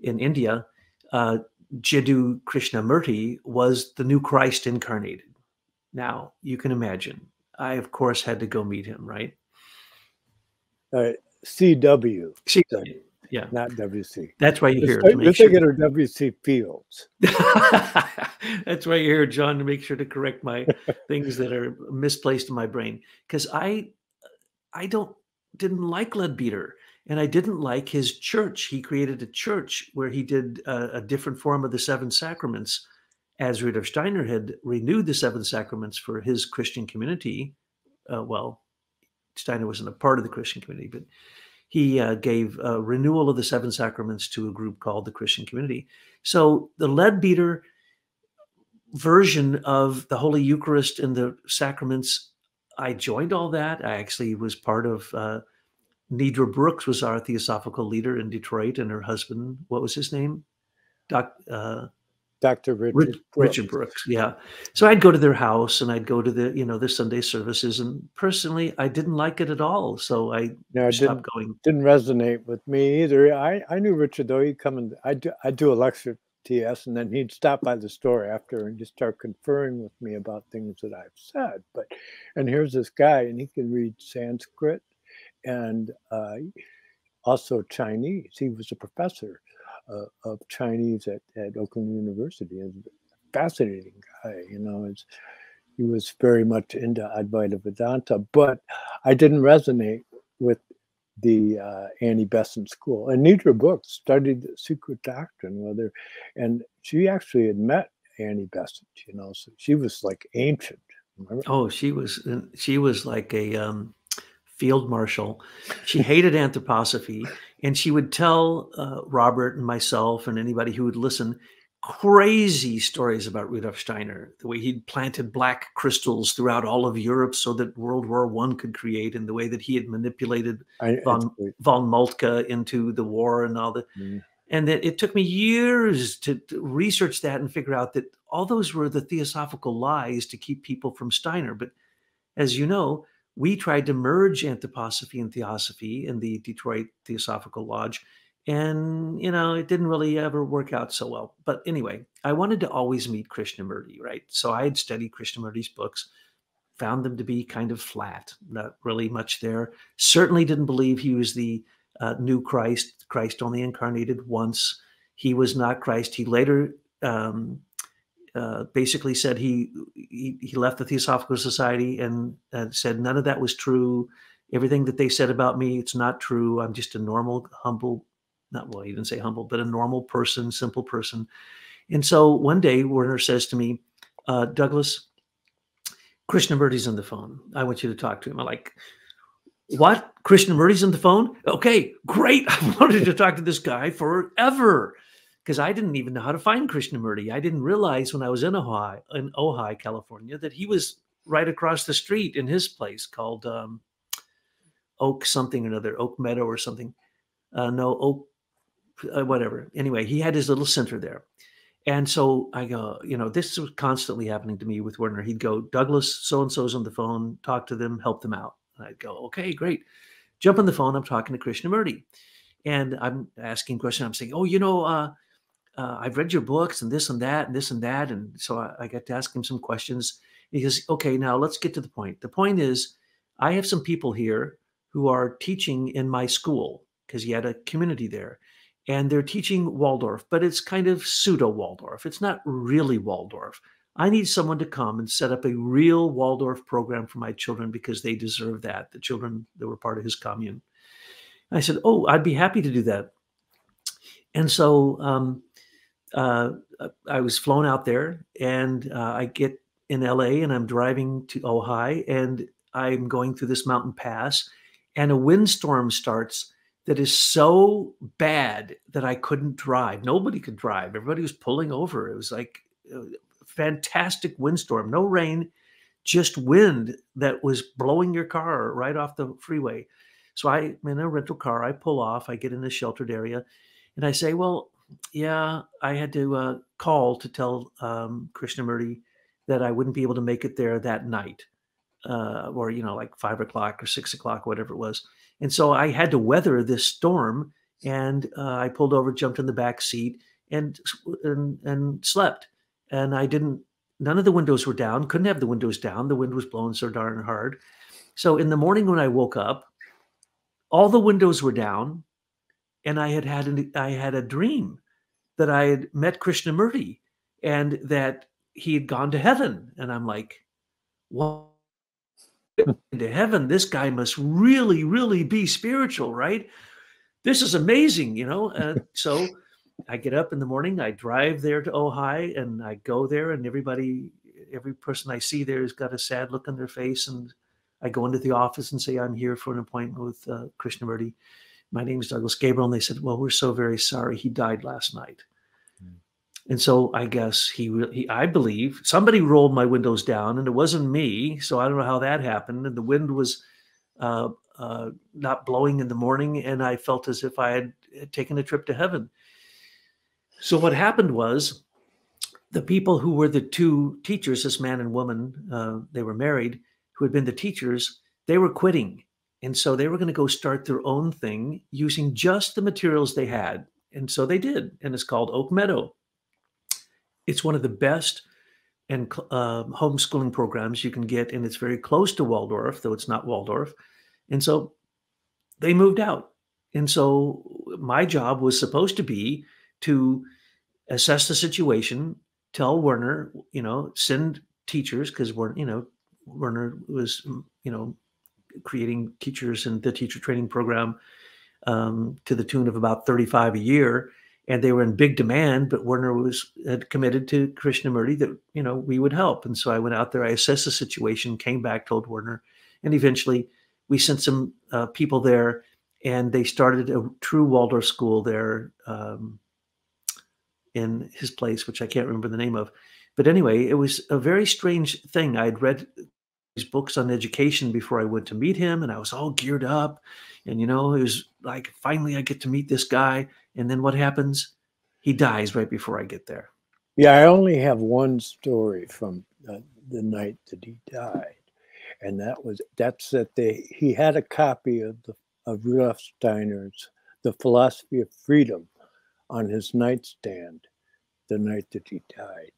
in India, uh, Jiddu Krishnamurti, was the new Christ incarnated. Now, you can imagine I of course had to go meet him. Right. Uh, CW. See, yeah, not WC. That's why you're here. To you're sure. thinking of WC Fields. That's why you're here, John, to make sure to correct my things that are misplaced in my brain. Because I, I don't didn't like Leadbeater, and I didn't like his church. He created a church where he did a, a different form of the seven sacraments, as Rudolf Steiner had renewed the seven sacraments for his Christian community. Uh, well, Steiner wasn't a part of the Christian community, but he uh, gave a renewal of the seven sacraments to a group called the Christian Community. So the Leadbeater version of the Holy Eucharist and the sacraments, I joined all that. I actually was part of. Uh, Nedra Brooks was our theosophical leader in Detroit, and her husband, what was his name? Doc. Uh, Dr. Richard Rich, Brooks. Richard Brooks. Yeah. So I'd go to their house and I'd go to the, you know, the Sunday services. And personally, I didn't like it at all. So I no, stopped didn't, going. Didn't resonate with me either. I, I knew Richard though. He'd come and I do, I do a lecture TS and then he'd stop by the store after and just start conferring with me about things that I've said. But, and here's this guy and he can read Sanskrit and uh, also Chinese. He was a professor uh, of Chinese at, at Oakland University. a fascinating guy, you know. It's, he was very much into Advaita Vedanta, but I didn't resonate with the uh, Annie Besant school. And Nedra Brooks studied the secret doctrine with her, and she actually had met Annie Besant, you know, so she was like ancient. Remember? Oh, she was she was like a um, field marshal. She hated anthroposophy, and she would tell uh, Robert and myself and anybody who would listen crazy stories about Rudolf Steiner, the way he'd planted black crystals throughout all of Europe so that World War One could create, and the way that he had manipulated I, von, von Moltke into the war and all that. Mm. And that it took me years to, to research that and figure out that all those were the theosophical lies to keep people from Steiner. But as you know, we tried to merge anthroposophy and theosophy in the Detroit Theosophical Lodge. And, you know, it didn't really ever work out so well. But anyway, I wanted to always meet Krishnamurti, right? So I had studied Krishnamurti's books, found them to be kind of flat, not really much there. Certainly didn't believe he was the uh, new Christ. Christ only incarnated once. He was not Christ. He later um, uh, basically said he, he, he left the Theosophical Society and uh, said none of that was true. Everything that they said about me, it's not true. I'm just a normal, humble, not well, he didn't say humble, but a normal person, simple person. And so one day Werner says to me, uh, Douglas, Krishnamurti's on the phone. I want you to talk to him. I'm like, what? Krishnamurti's on the phone? Okay, great. I wanted to talk to this guy forever because I didn't even know how to find Krishnamurti. I didn't realize when I was in Ojai, in Ojai, California, that he was right across the street in his place called um, Oak something or another, Oak Meadow or something. Uh, no, Oak, uh, whatever. Anyway, he had his little center there. And so I go, you know, this was constantly happening to me with Werner. He'd go, Douglas, so and so's on the phone, talk to them, help them out. And I'd go, okay, great. Jump on the phone. I'm talking to Krishnamurti. And I'm asking questions. I'm saying, oh, you know, uh, uh, I've read your books and this and that and this and that. And so I, I got to ask him some questions. He goes, okay, now let's get to the point. The point is, I have some people here who are teaching in my school because he had a community there. And they're teaching Waldorf, but it's kind of pseudo Waldorf. It's not really Waldorf. I need someone to come and set up a real Waldorf program for my children because they deserve that, the children that were part of his commune. I said, Oh, I'd be happy to do that. And so um, uh, I was flown out there and uh, I get in LA and I'm driving to Ojai and I'm going through this mountain pass and a windstorm starts that is so bad that I couldn't drive. Nobody could drive. Everybody was pulling over. It was like a fantastic windstorm, no rain, just wind that was blowing your car right off the freeway. So I'm in a rental car. I pull off. I get in a sheltered area, and I say, "Well, yeah, I had to uh, call to tell um, Krishnamurti that I wouldn't be able to make it there that night, uh, or you know, like five o'clock or six o'clock, whatever it was. And so I had to weather this storm, and uh, I pulled over, jumped in the back seat, and and and slept. And I didn't none of the windows were down. Couldn't have the windows down. The wind was blowing so darn hard. So in the morning when I woke up, all the windows were down, and I had had an, I had a dream that I had met Krishnamurti and that he had gone to heaven. And I'm like, what? into heaven, this guy must really, really be spiritual, right? This is amazing, you know. Uh, so I get up in the morning, I drive there to Ojai, and I go there, and everybody, every person I see there has got a sad look on their face, and I go into the office and say I'm here for an appointment with uh, Krishnamurti. My name is Douglas Gabriel, and they said, "Well, we're so very sorry. He died last night." And so I guess he, he, I believe somebody rolled my windows down and it wasn't me. So I don't know how that happened. And the wind was uh, uh, not blowing in the morning. And I felt as if I had, had taken a trip to heaven. So what happened was the people who were the two teachers, this man and woman, uh, they were married, who had been the teachers, they were quitting. And so they were going to go start their own thing using just the materials they had. And so they did. And it's called Oak Meadow it's one of the best and uh, homeschooling programs you can get, and it's very close to Waldorf, though it's not Waldorf. And so they moved out. And so my job was supposed to be to assess the situation, tell Werner, you know, send teachers because we're, you know, Werner was, you know, creating teachers and the teacher training program um, to the tune of about 35 a year and they were in big demand, but Werner was had committed to Krishnamurti that you know we would help. And so I went out there, I assessed the situation, came back, told Werner, and eventually we sent some uh, people there, and they started a true Waldorf school there um, in his place, which I can't remember the name of. But anyway, it was a very strange thing. I'd read these books on education before I went to meet him, and I was all geared up. And you know, it was like finally I get to meet this guy and then what happens? He dies right before I get there. Yeah, I only have one story from uh, the night that he died, and that was that's that they he had a copy of the of Rudolf Steiner's The Philosophy of Freedom on his nightstand the night that he died.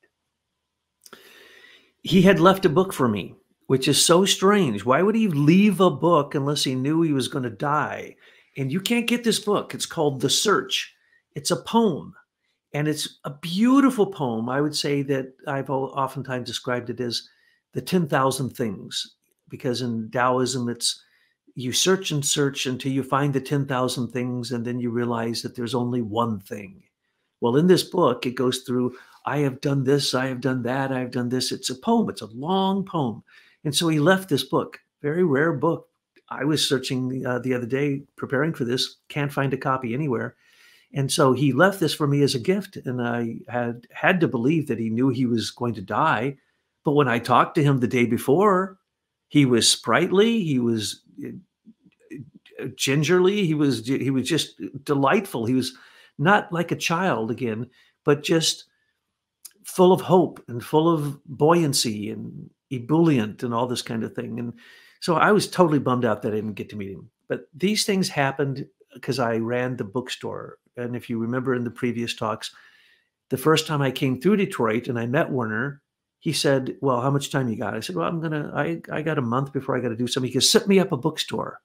He had left a book for me, which is so strange. Why would he leave a book unless he knew he was going to die? and you can't get this book. It's called The Search. It's a poem, and it's a beautiful poem. I would say that I've oftentimes described it as the 10,000 things, because in Taoism, it's you search and search until you find the 10,000 things, and then you realize that there's only one thing. Well, in this book, it goes through I have done this, I have done that, I have done this. It's a poem, it's a long poem. And so he left this book, very rare book, I was searching uh, the other day, preparing for this, can't find a copy anywhere. And so he left this for me as a gift. And I had had to believe that he knew he was going to die. But when I talked to him the day before, he was sprightly. He was uh, gingerly. He was he was just delightful. He was not like a child again, but just full of hope and full of buoyancy and ebullient and all this kind of thing. And so I was totally bummed out that I didn't get to meet him. But these things happened because I ran the bookstore. And if you remember in the previous talks, the first time I came through Detroit and I met Werner, he said, Well, how much time you got? I said, Well, I'm gonna I, I got a month before I gotta do something. He goes, Set me up a bookstore.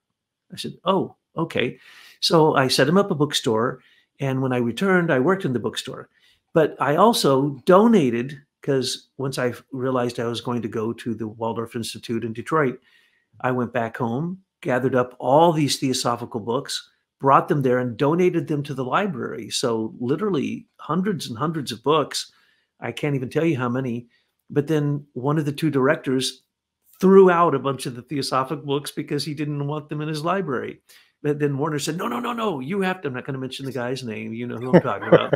I said, Oh, okay. So I set him up a bookstore. And when I returned, I worked in the bookstore. But I also donated because once I realized I was going to go to the Waldorf Institute in Detroit, I went back home, gathered up all these theosophical books, brought them there, and donated them to the library. So, literally, hundreds and hundreds of books. I can't even tell you how many. But then one of the two directors threw out a bunch of the theosophical books because he didn't want them in his library. But then Werner said, No, no, no, no, you have to. I'm not going to mention the guy's name. You know who I'm talking about.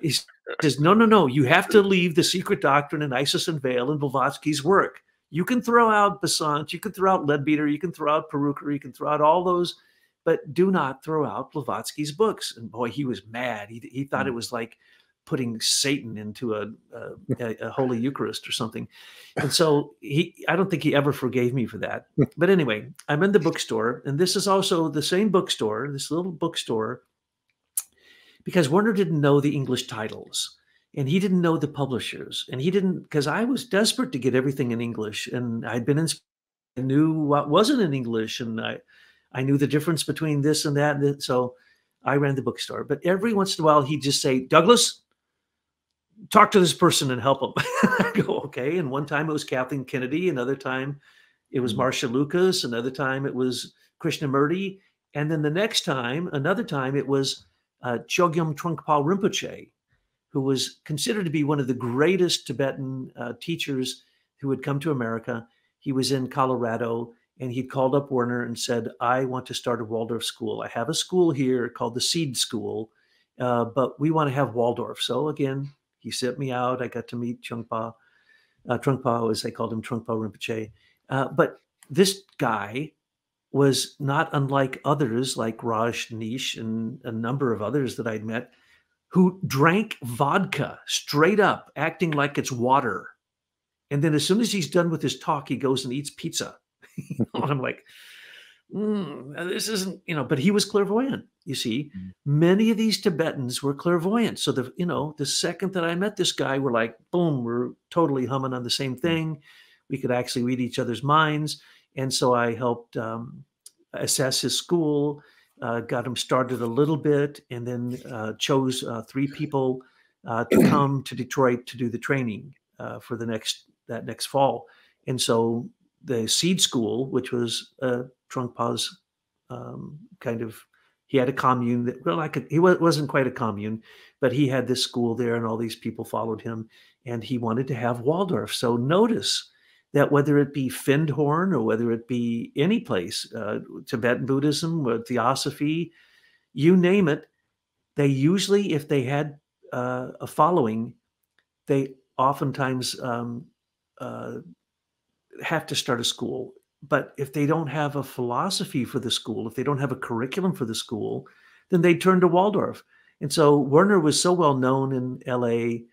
he says, No, no, no, you have to leave the secret doctrine and Isis Unveiled and Blavatsky's work. You can throw out Besant, you can throw out Leadbeater, you can throw out Purucker, you can throw out all those, but do not throw out Blavatsky's books. And boy, he was mad. He, he thought it mm. was like putting Satan into a, a, a, Holy Eucharist or something. And so he, I don't think he ever forgave me for that. Hmm. But anyway, I'm in the bookstore, and this is also the same bookstore, this little bookstore, because Werner didn't know the English titles. and he didn't know the publishers, and he didn't because I was desperate to get everything in English, and I'd been in, I knew what wasn't in English, and I, I knew the difference between this and that, and so I ran the bookstore. But every once in a while, he'd just say, "Douglas, talk to this person and help them." I go, "Okay." And one time it was Kathleen Kennedy, another time it was Mhm. Marcia Lucas, another time it was Krishnamurti, and then the next time, another time it was uh, Chogyam Trungpa Rinpoche, who was considered to be one of the greatest Tibetan uh, teachers who had come to America. He was in Colorado and he'd called up Werner and said, I want to start a Waldorf school. I have a school here called the Seed School, uh, but we want to have Waldorf. So again, he sent me out. I got to meet Trungpa, uh, Trungpa, as they called him, Trungpa Rinpoche. Uh, but this guy was not unlike others like Rajneesh and a number of others that I'd met who drank vodka straight up, acting like it's water. And then as soon as he's done with his talk, he goes and eats pizza. And I'm like, "Mm, this isn't, you know, but he was clairvoyant, you see. Mm. Many of these Tibetans were clairvoyant. So the, you know, the second that I met this guy, we're like, boom, we're totally humming on the same thing. We could actually read each other's minds. And so I helped um, assess his school, uh, got him started a little bit, and then uh, chose uh, three people uh, to come to Detroit to do the training uh, for the next that next fall. And so the seed school, which was uh, Trungpa's um, kind of, he had a commune that well, like a, he wa- wasn't quite a commune, but he had this school there, and all these people followed him, and he wanted to have Waldorf. So notice that whether it be Findhorn or whether it be any place, uh, Tibetan Buddhism or Theosophy, you name it, they usually, if they had uh, a following, they oftentimes um, uh, have to start a school. But if they don't have a philosophy for the school, if they don't have a curriculum for the school, then they turn to Waldorf. And so Werner was so well known in LA,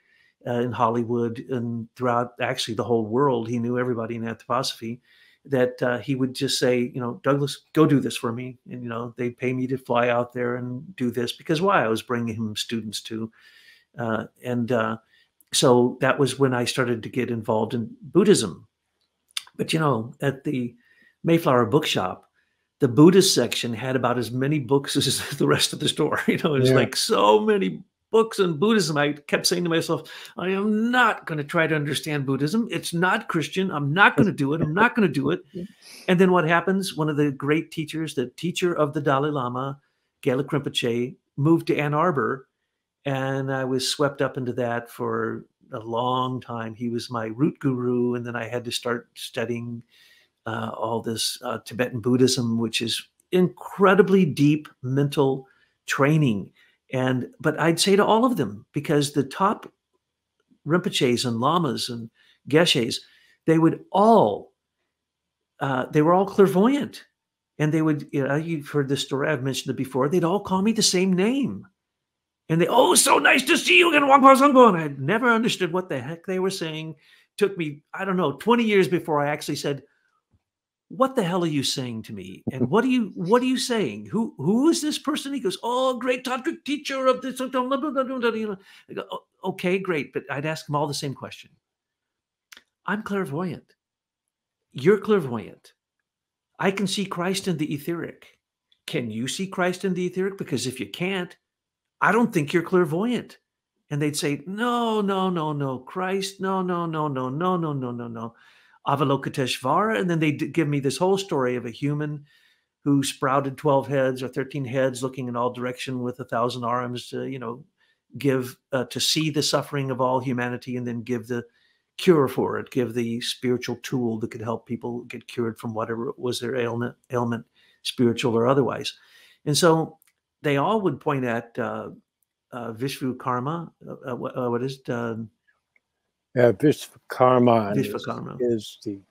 uh, in Hollywood, and throughout actually the whole world. He knew everybody in anthroposophy that uh, he would just say, you know, Douglas, go do this for me. And, you know, they'd pay me to fly out there and do this because why? I was bringing him students too. Uh, and uh, so that was when I started to get involved in Buddhism. But, you know, at the Mayflower bookshop, the Buddhist section had about as many books as the rest of the store. You know, it's Yeah. like so many books on Buddhism. I kept saying to myself, I am not going to try to understand Buddhism. It's not Christian. I'm not going to do it. I'm not going to do it. And then what happens? One of the great teachers, the teacher of the Dalai Lama, Gelek Rinpoche, moved to Ann Arbor. And I was swept up into that for a long time. He was my root guru. And then I had to start studying uh, all this uh, Tibetan Buddhism, which is incredibly deep mental training. And but I'd say to all of them, because the top Rinpoches and Lamas and Geshes, they would all uh, they were all clairvoyant. And they would, you know, you've heard this story, I've mentioned it before, they'd all call me the same name. And they, oh, so nice to see you again, Wang Pao. And I never understood what the heck they were saying. Took me, I don't know, 20 years before I actually said, what the hell are you saying to me? And what are you what are you saying? Who who is this person? He goes, Oh, great tantric teacher of this. blah, blah, blah, blah, blah, blah." You know, I go, "Oh, okay, great. But I'd ask him all the same question. I'm clairvoyant. You're clairvoyant. I can see Christ in the etheric. Can you see Christ in the etheric? Because if you can't, I don't think you're clairvoyant. And they'd say, No, no, no, no, Christ, no, no, no, no, no, no, no, no, no. Avalokiteshvara. And then they would give me this whole story of a human who sprouted 12 heads or 13 heads looking in all direction with a thousand arms to, you know, give, uh, to see the suffering of all humanity and then give the cure for it, give the spiritual tool that could help people get cured from whatever was their ailment, ailment, spiritual or otherwise. And so they all would point at uh, uh, Vishnu Karma. Uh, uh, what, uh, what is it? Um, Yeah, Vishvakarma is, Vishvakarma. is the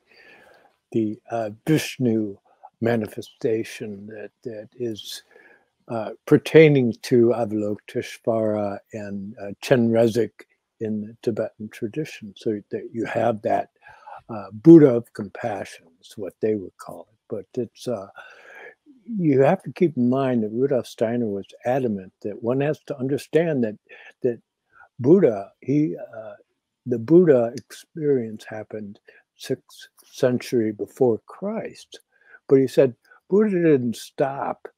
the uh, Vishnu manifestation that that is uh, pertaining to Avalokiteshvara and uh, Chenrezig in the Tibetan tradition. So that you have that uh, Buddha of compassion is what they would call it. But it's uh, you have to keep in mind that Rudolf Steiner was adamant that one has to understand that that Buddha, he, uh, the Buddha experience happened sixth century before Christ, but he said Buddha didn't stop.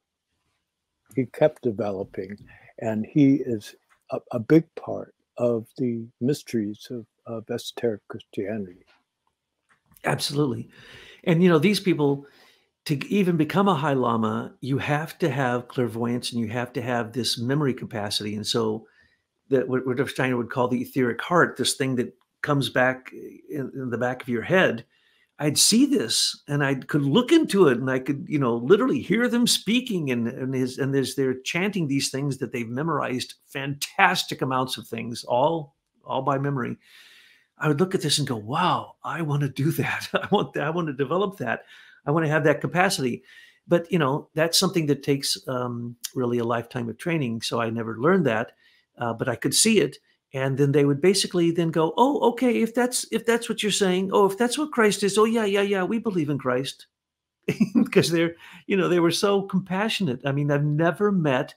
He kept developing, and he is a, a big part of the mysteries of, of esoteric Christianity. Absolutely. And you know, these people to even become a high lama, you have to have clairvoyance and you have to have this memory capacity. And so that what Rudolf Steiner would call the etheric heart, this thing that comes back eh, in, in, the back of your head, I'd see this and I could look into it and I could, you know, literally hear them speaking and and his and there's they're chanting these things that they've memorized fantastic amounts of things, all all by memory. I would look at this and go, wow, I want to do that. I want that. I want to develop that. I want to have that capacity. But you know, that's something that takes um, really a lifetime of training. So I never learned that, uh, but I could see it, and then they would basically then go, "Oh, okay, if that's if that's what you're saying, oh, if that's what Christ is, oh yeah, yeah, yeah, we believe in Christ," because they're you know they were so compassionate. I mean, I've never met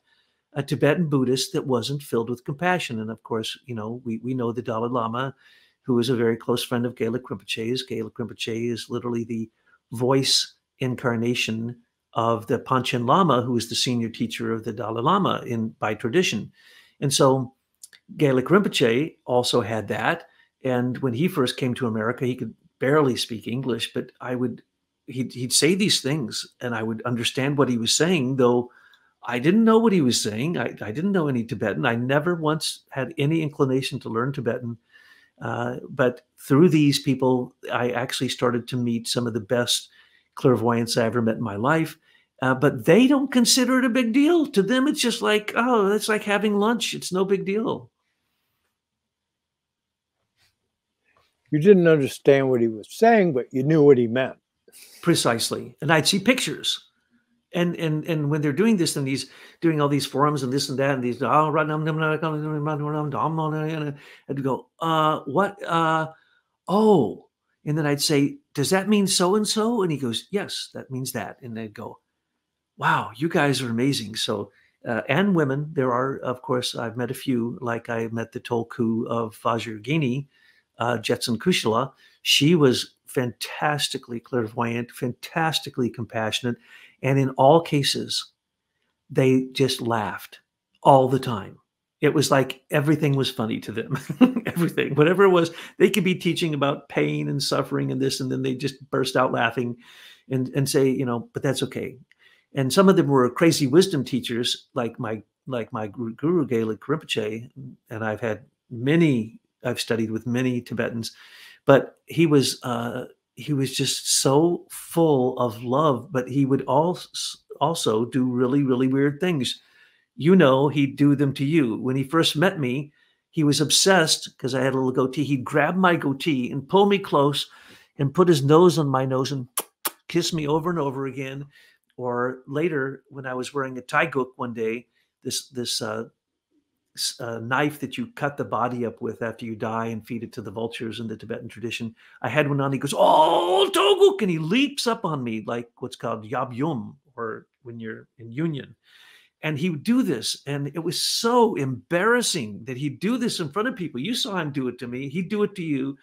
a Tibetan Buddhist that wasn't filled with compassion, and of course, you know, we we know the Dalai Lama who is a very close friend of Gelek Rinpoche's. Gelek Rinpoche is literally the voice incarnation of the Panchen Lama, who is the senior teacher of the Dalai Lama in by tradition. And so Gelek Rinpoche also had that. And when he first came to America, he could barely speak English, but I would he'd, he'd say these things and I would understand what he was saying, though I didn't know what he was saying. I, I didn't know any Tibetan. I never once had any inclination to learn Tibetan. Uh, but through these people, I actually started to meet some of the best clairvoyants I ever met in my life. Uh, but they don't consider it a big deal. To them, it's just like, oh, it's like having lunch. It's no big deal. You didn't understand what he was saying, but you knew what he meant. Precisely. And I'd see pictures and and and when they're doing this and these doing all these forums and this and that and these oh now I'd go uh what uh oh and then I'd say does that mean so and so? And he goes yes that means that and they'd go wow you guys are amazing. So uh, and women there are of course I've met a few like I met the Tulku of Vajrayogini uh, Jetsun Kushala she was fantastically clairvoyant fantastically compassionate and in all cases, they just laughed all the time. It was like everything was funny to them. everything, whatever it was, they could be teaching about pain and suffering and this, and then they just burst out laughing and, and say, you know, but that's okay. And some of them were crazy wisdom teachers, like my like my guru Gelek Rinpoche, and I've had many. I've studied with many Tibetans, but he was uh, he was just so full of love, but he would also also do really, really weird things. You know, he'd do them to you. When he first met me, he was obsessed because I had a little goatee. He'd grab my goatee and pull me close and put his nose on my nose and kiss me over and over again. Or later, when I was wearing a taiguk one day, this this uh, a knife that you cut the body up with after you die and feed it to the vultures in the Tibetan tradition. I had one on. He goes, "Oh, Toguk!" and he leaps up on me like what's called yab yum, or when you're in union. And he would do this, and it was so embarrassing that he'd do this in front of people. You saw him do it to me. He'd do it to you.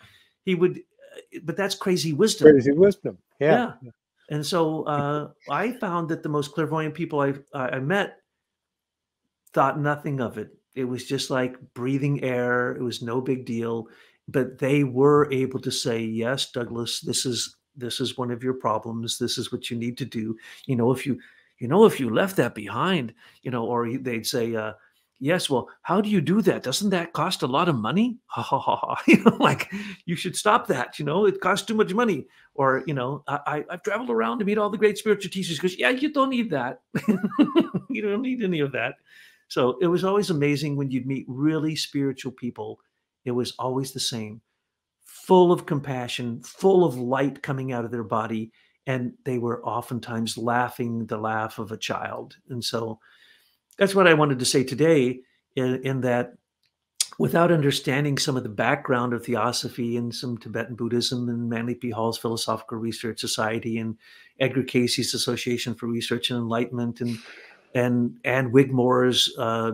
He would, uh, but that's crazy wisdom. Crazy wisdom. Yeah. yeah. And so uh, I found that the most clairvoyant people I, I met thought nothing of it it was just like breathing air. It was no big deal. But they were able to say, yes, Douglas, this is this is one of your problems. This is what you need to do. You know, if you you know if you left that behind, you know, or they'd say, uh, yes, well, how do you do that? Doesn't that cost a lot of money? Ha ha ha ha. You know, like you should stop that. You know, it costs too much money. Or, you know, I, I've traveled around to meet all the great spiritual teachers because, yeah, you don't need that. you don't need any of that. So it was always amazing when you'd meet really spiritual people. It was always the same full of compassion, full of light coming out of their body. And they were oftentimes laughing the laugh of a child. And so that's what I wanted to say today in, in that without understanding some of the background of theosophy and some Tibetan Buddhism and Manly P. Hall's Philosophical Research Society and Edgar Cayce's Association for Research and Enlightenment and and Ann Wigmore's uh,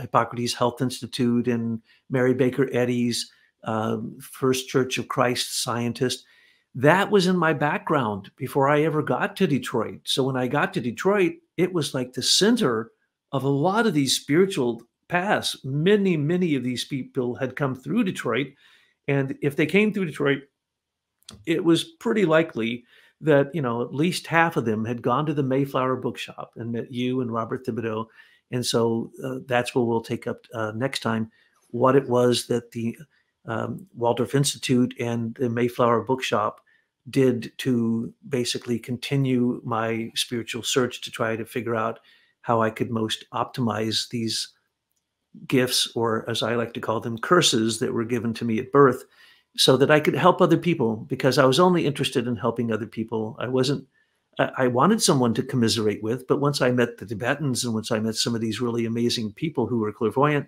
Hippocrates Health Institute and Mary Baker Eddy's uh, First Church of Christ scientist. That was in my background before I ever got to Detroit. So when I got to Detroit, it was like the center of a lot of these spiritual paths. Many, many of these people had come through Detroit. And if they came through Detroit, it was pretty likely that you know at least half of them had gone to the Mayflower Bookshop and met you and Robert Thibodeau, and so uh, that's what we'll take up uh, next time. What it was that the um, Waldorf Institute and the Mayflower Bookshop did to basically continue my spiritual search to try to figure out how I could most optimize these gifts, or as I like to call them, curses that were given to me at birth so that I could help other people because I was only interested in helping other people. I wasn't, I wanted someone to commiserate with, but once I met the Tibetans and once I met some of these really amazing people who were clairvoyant,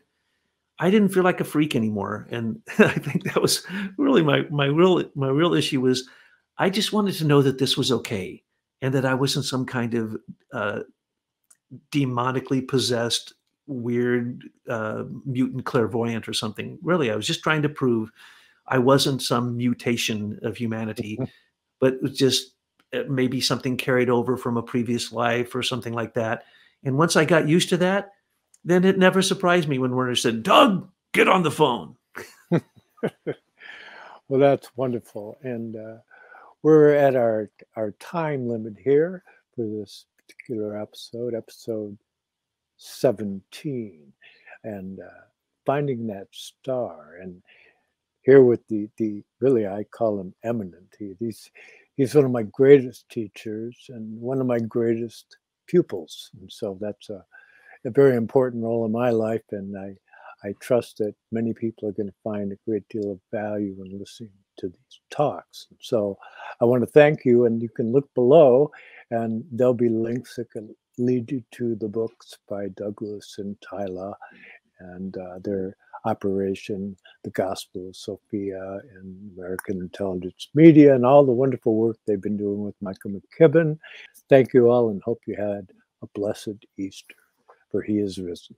I didn't feel like a freak anymore. And I think that was really my, my real, my real issue was I just wanted to know that this was okay and that I wasn't some kind of uh, demonically possessed weird uh, mutant clairvoyant or something. Really, I was just trying to prove I wasn't some mutation of humanity, mm-hmm. but it was just uh, maybe something carried over from a previous life or something like that. And once I got used to that, then it never surprised me when Werner said, Doug, get on the phone. well, that's wonderful. And uh, we're at our, our time limit here for this particular episode, episode 17, and uh, finding that star. And here with the the really I call him eminent. He, he's he's one of my greatest teachers and one of my greatest pupils. And so that's a, a very important role in my life. And I I trust that many people are going to find a great deal of value in listening to these talks. So I want to thank you, and you can look below, and there'll be links that can lead you to the books by Douglas and Tyla, and uh, they're operation, the Gospel of Sophia, and American Intelligence Media, and all the wonderful work they've been doing with Michael McKibben. Thank you all and hope you had a blessed Easter, for he is risen.